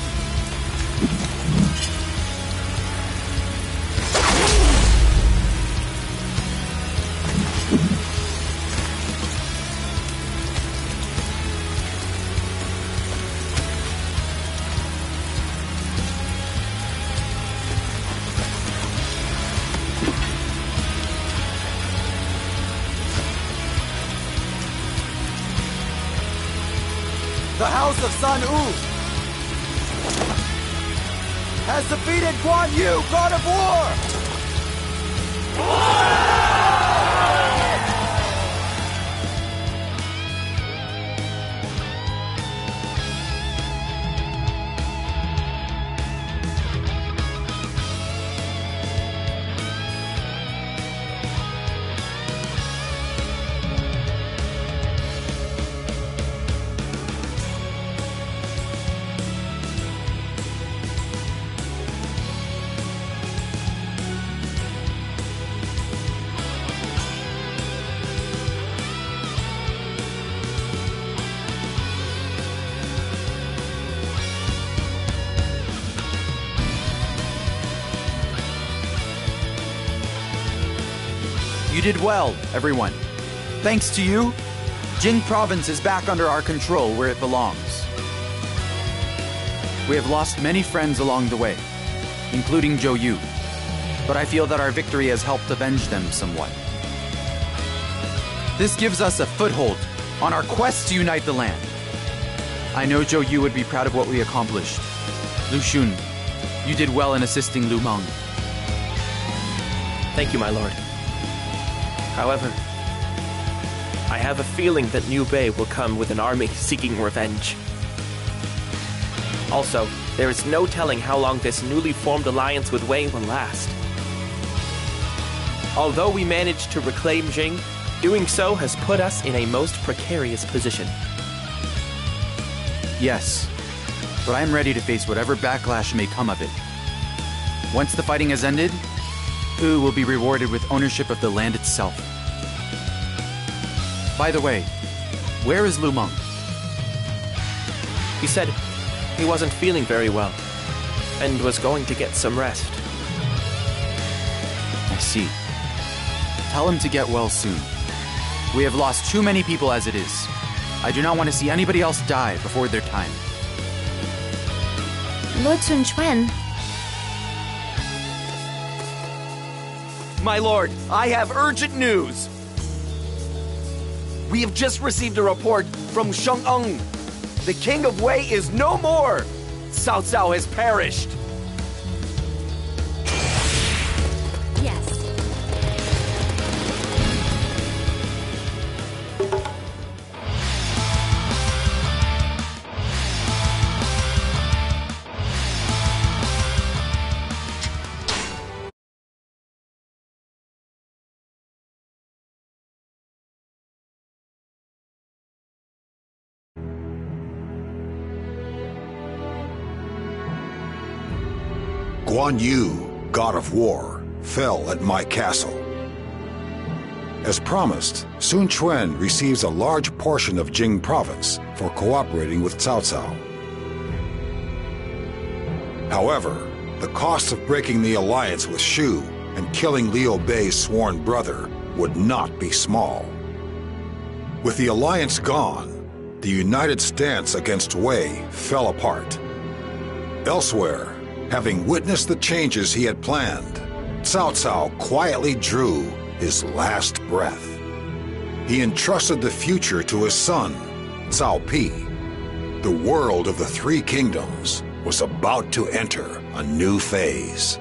Sun Wu has defeated Guan Yu, God of War! Well, everyone. Thanks to you, Jing province is back under our control where it belongs. We have lost many friends along the way, including Zhou Yu, but I feel that our victory has helped avenge them somewhat. This gives us a foothold on our quest to unite the land. I know Zhou Yu would be proud of what we accomplished. Lu Xun, you did well in assisting Lu Meng. Thank you, my lord. However, I have a feeling that Liu Bei will come with an army seeking revenge. Also, there is no telling how long this newly formed alliance with Wei will last. Although we managed to reclaim Jing, doing so has put us in a most precarious position. Yes, but I am ready to face whatever backlash may come of it. Once the fighting has ended, Wu will be rewarded with ownership of the land itself. By the way, where is Lu Meng? He said he wasn't feeling very well and was going to get some rest. I see. Tell him to get well soon. We have lost too many people as it is. I do not want to see anybody else die before their time. Lord Sun Quan, My lord, I have urgent news. We have just received a report from Sheng Eng. The king of Wei is no more. Cao Cao has perished. Guan Yu, god of war, fell at my castle. As promised, Sun Quan receives a large portion of Jing province for cooperating with Cao Cao. However, the cost of breaking the alliance with Shu and killing Liu Bei's sworn brother would not be small. With the alliance gone, the united stance against Wei fell apart. Elsewhere, having witnessed the changes he had planned, Cao Cao quietly drew his last breath. He entrusted the future to his son, Cao Pi. The world of the Three Kingdoms was about to enter a new phase.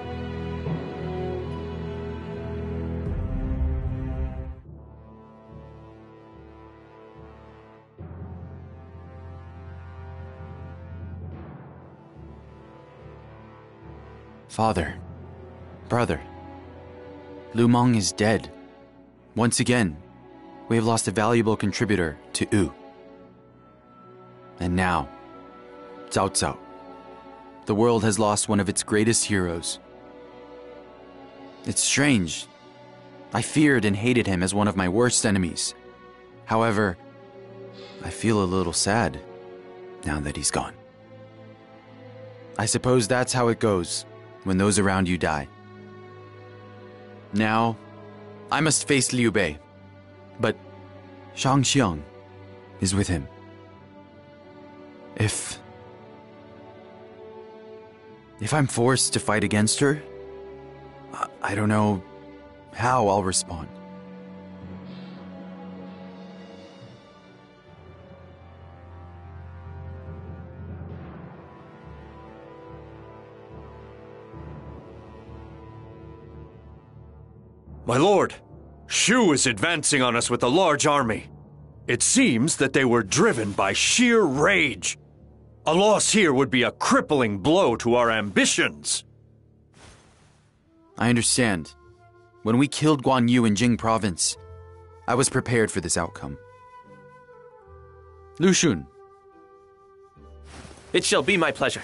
Father, brother. Lu Meng is dead. Once again, we have lost a valuable contributor to Wu. And now, Cao Cao. The world has lost one of its greatest heroes. It's strange. I feared and hated him as one of my worst enemies. However, I feel a little sad now that he's gone. I suppose that's how it goes when those around you die. Now, I must face Liu Bei, but Shang Xiang is with him. If. If I'm forced to fight against her, I- I don't know how I'll respond. My lord, Shu is advancing on us with a large army. It seems that they were driven by sheer rage. A loss here would be a crippling blow to our ambitions. I understand. When we killed Guan Yu in Jing province, I was prepared for this outcome. Lu Xun, It shall be my pleasure.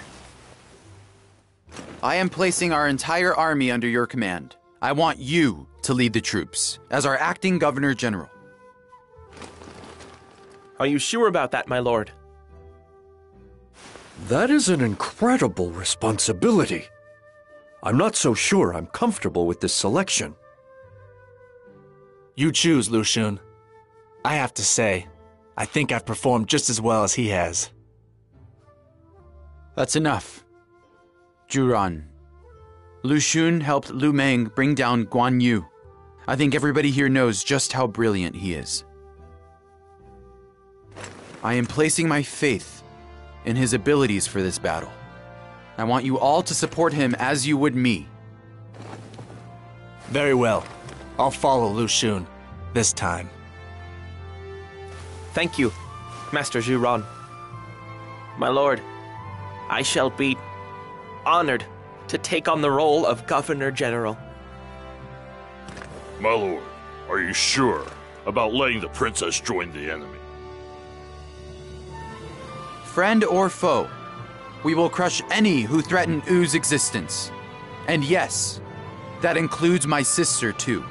I am placing our entire army under your command. I want you to lead the troops as our acting governor general. Are you sure about that, my lord? That is an incredible responsibility. I'm not so sure I'm comfortable with this selection. You choose, Lu Xun. I have to say, I think I've performed just as well as he has. That's enough. Zhu Ran. Lu Xun helped Lu Meng bring down Guan Yu. I think everybody here knows just how brilliant he is. I am placing my faith in his abilities for this battle. I want you all to support him as you would me. Very well. I'll follow Lu Xun. This time. Thank you, Master Zhuran. My lord, I shall be honored to take on the role of Governor General. My lord, are you sure about letting the princess join the enemy? Friend or foe, we will crush any who threaten Wu's existence. And yes, that includes my sister too.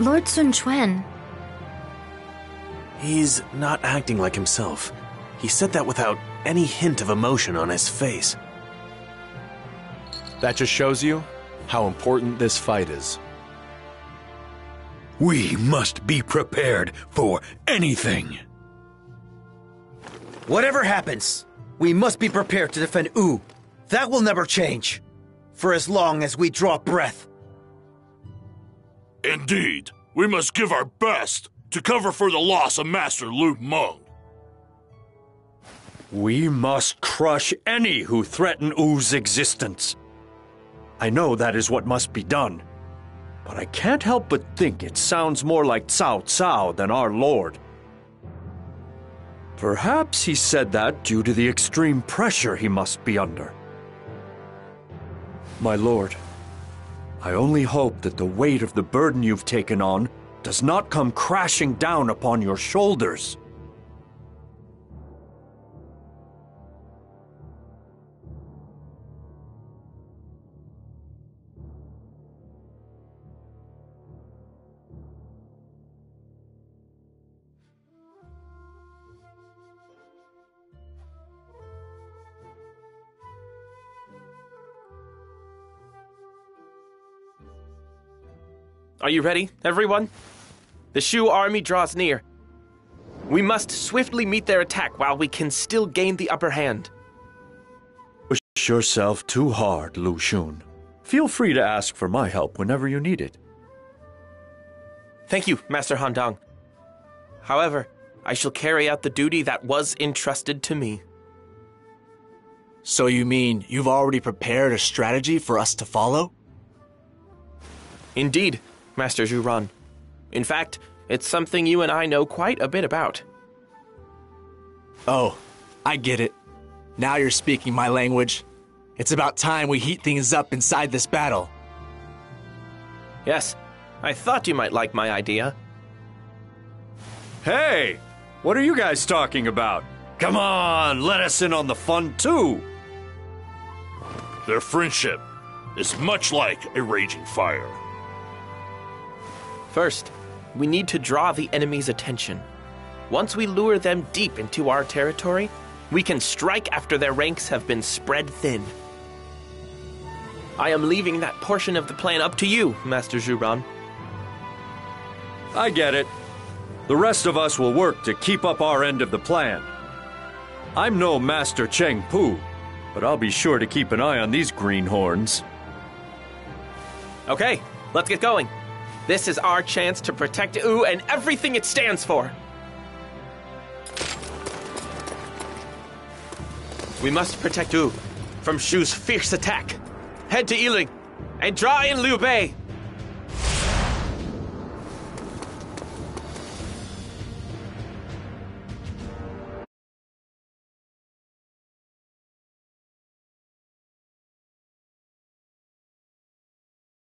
Lord Sun Quan, He's not acting like himself. He said that without any hint of emotion on his face. That just shows you how important this fight is. We must be prepared for anything. Whatever happens, we must be prepared to defend Wu. That will never change. For as long as we draw breath. Indeed, we must give our best to cover for the loss of Master Lu Meng. We must crush any who threaten Wu's existence. I know that is what must be done, but I can't help but think it sounds more like Cao Cao than our Lord. Perhaps he said that due to the extreme pressure he must be under. My lord, I only hope that the weight of the burden you've taken on does not come crashing down upon your shoulders. Are you ready, everyone? The Shu army draws near. We must swiftly meet their attack while we can still gain the upper hand. Push yourself too hard, Lu Xun. Feel free to ask for my help whenever you need it. Thank you, Master Han Dang. However, I shall carry out the duty that was entrusted to me. So you mean you've already prepared a strategy for us to follow? Indeed, Master Zhu Ran. In fact, it's something you and I know quite a bit about. Oh, I get it. Now you're speaking my language. It's about time we heat things up inside this battle. Yes, I thought you might like my idea. Hey, what are you guys talking about? Come on, let us in on the fun too. Their friendship is much like a raging fire. First, we need to draw the enemy's attention. Once we lure them deep into our territory, we can strike after their ranks have been spread thin. I am leaving that portion of the plan up to you, Master Zhu Ran. I get it. The rest of us will work to keep up our end of the plan. I'm no Master Cheng Pu, but I'll be sure to keep an eye on these greenhorns. Okay, let's get going. This is our chance to protect Wu and everything it stands for. We must protect Wu from Shu's fierce attack. Head to Yiling and draw in Liu Bei.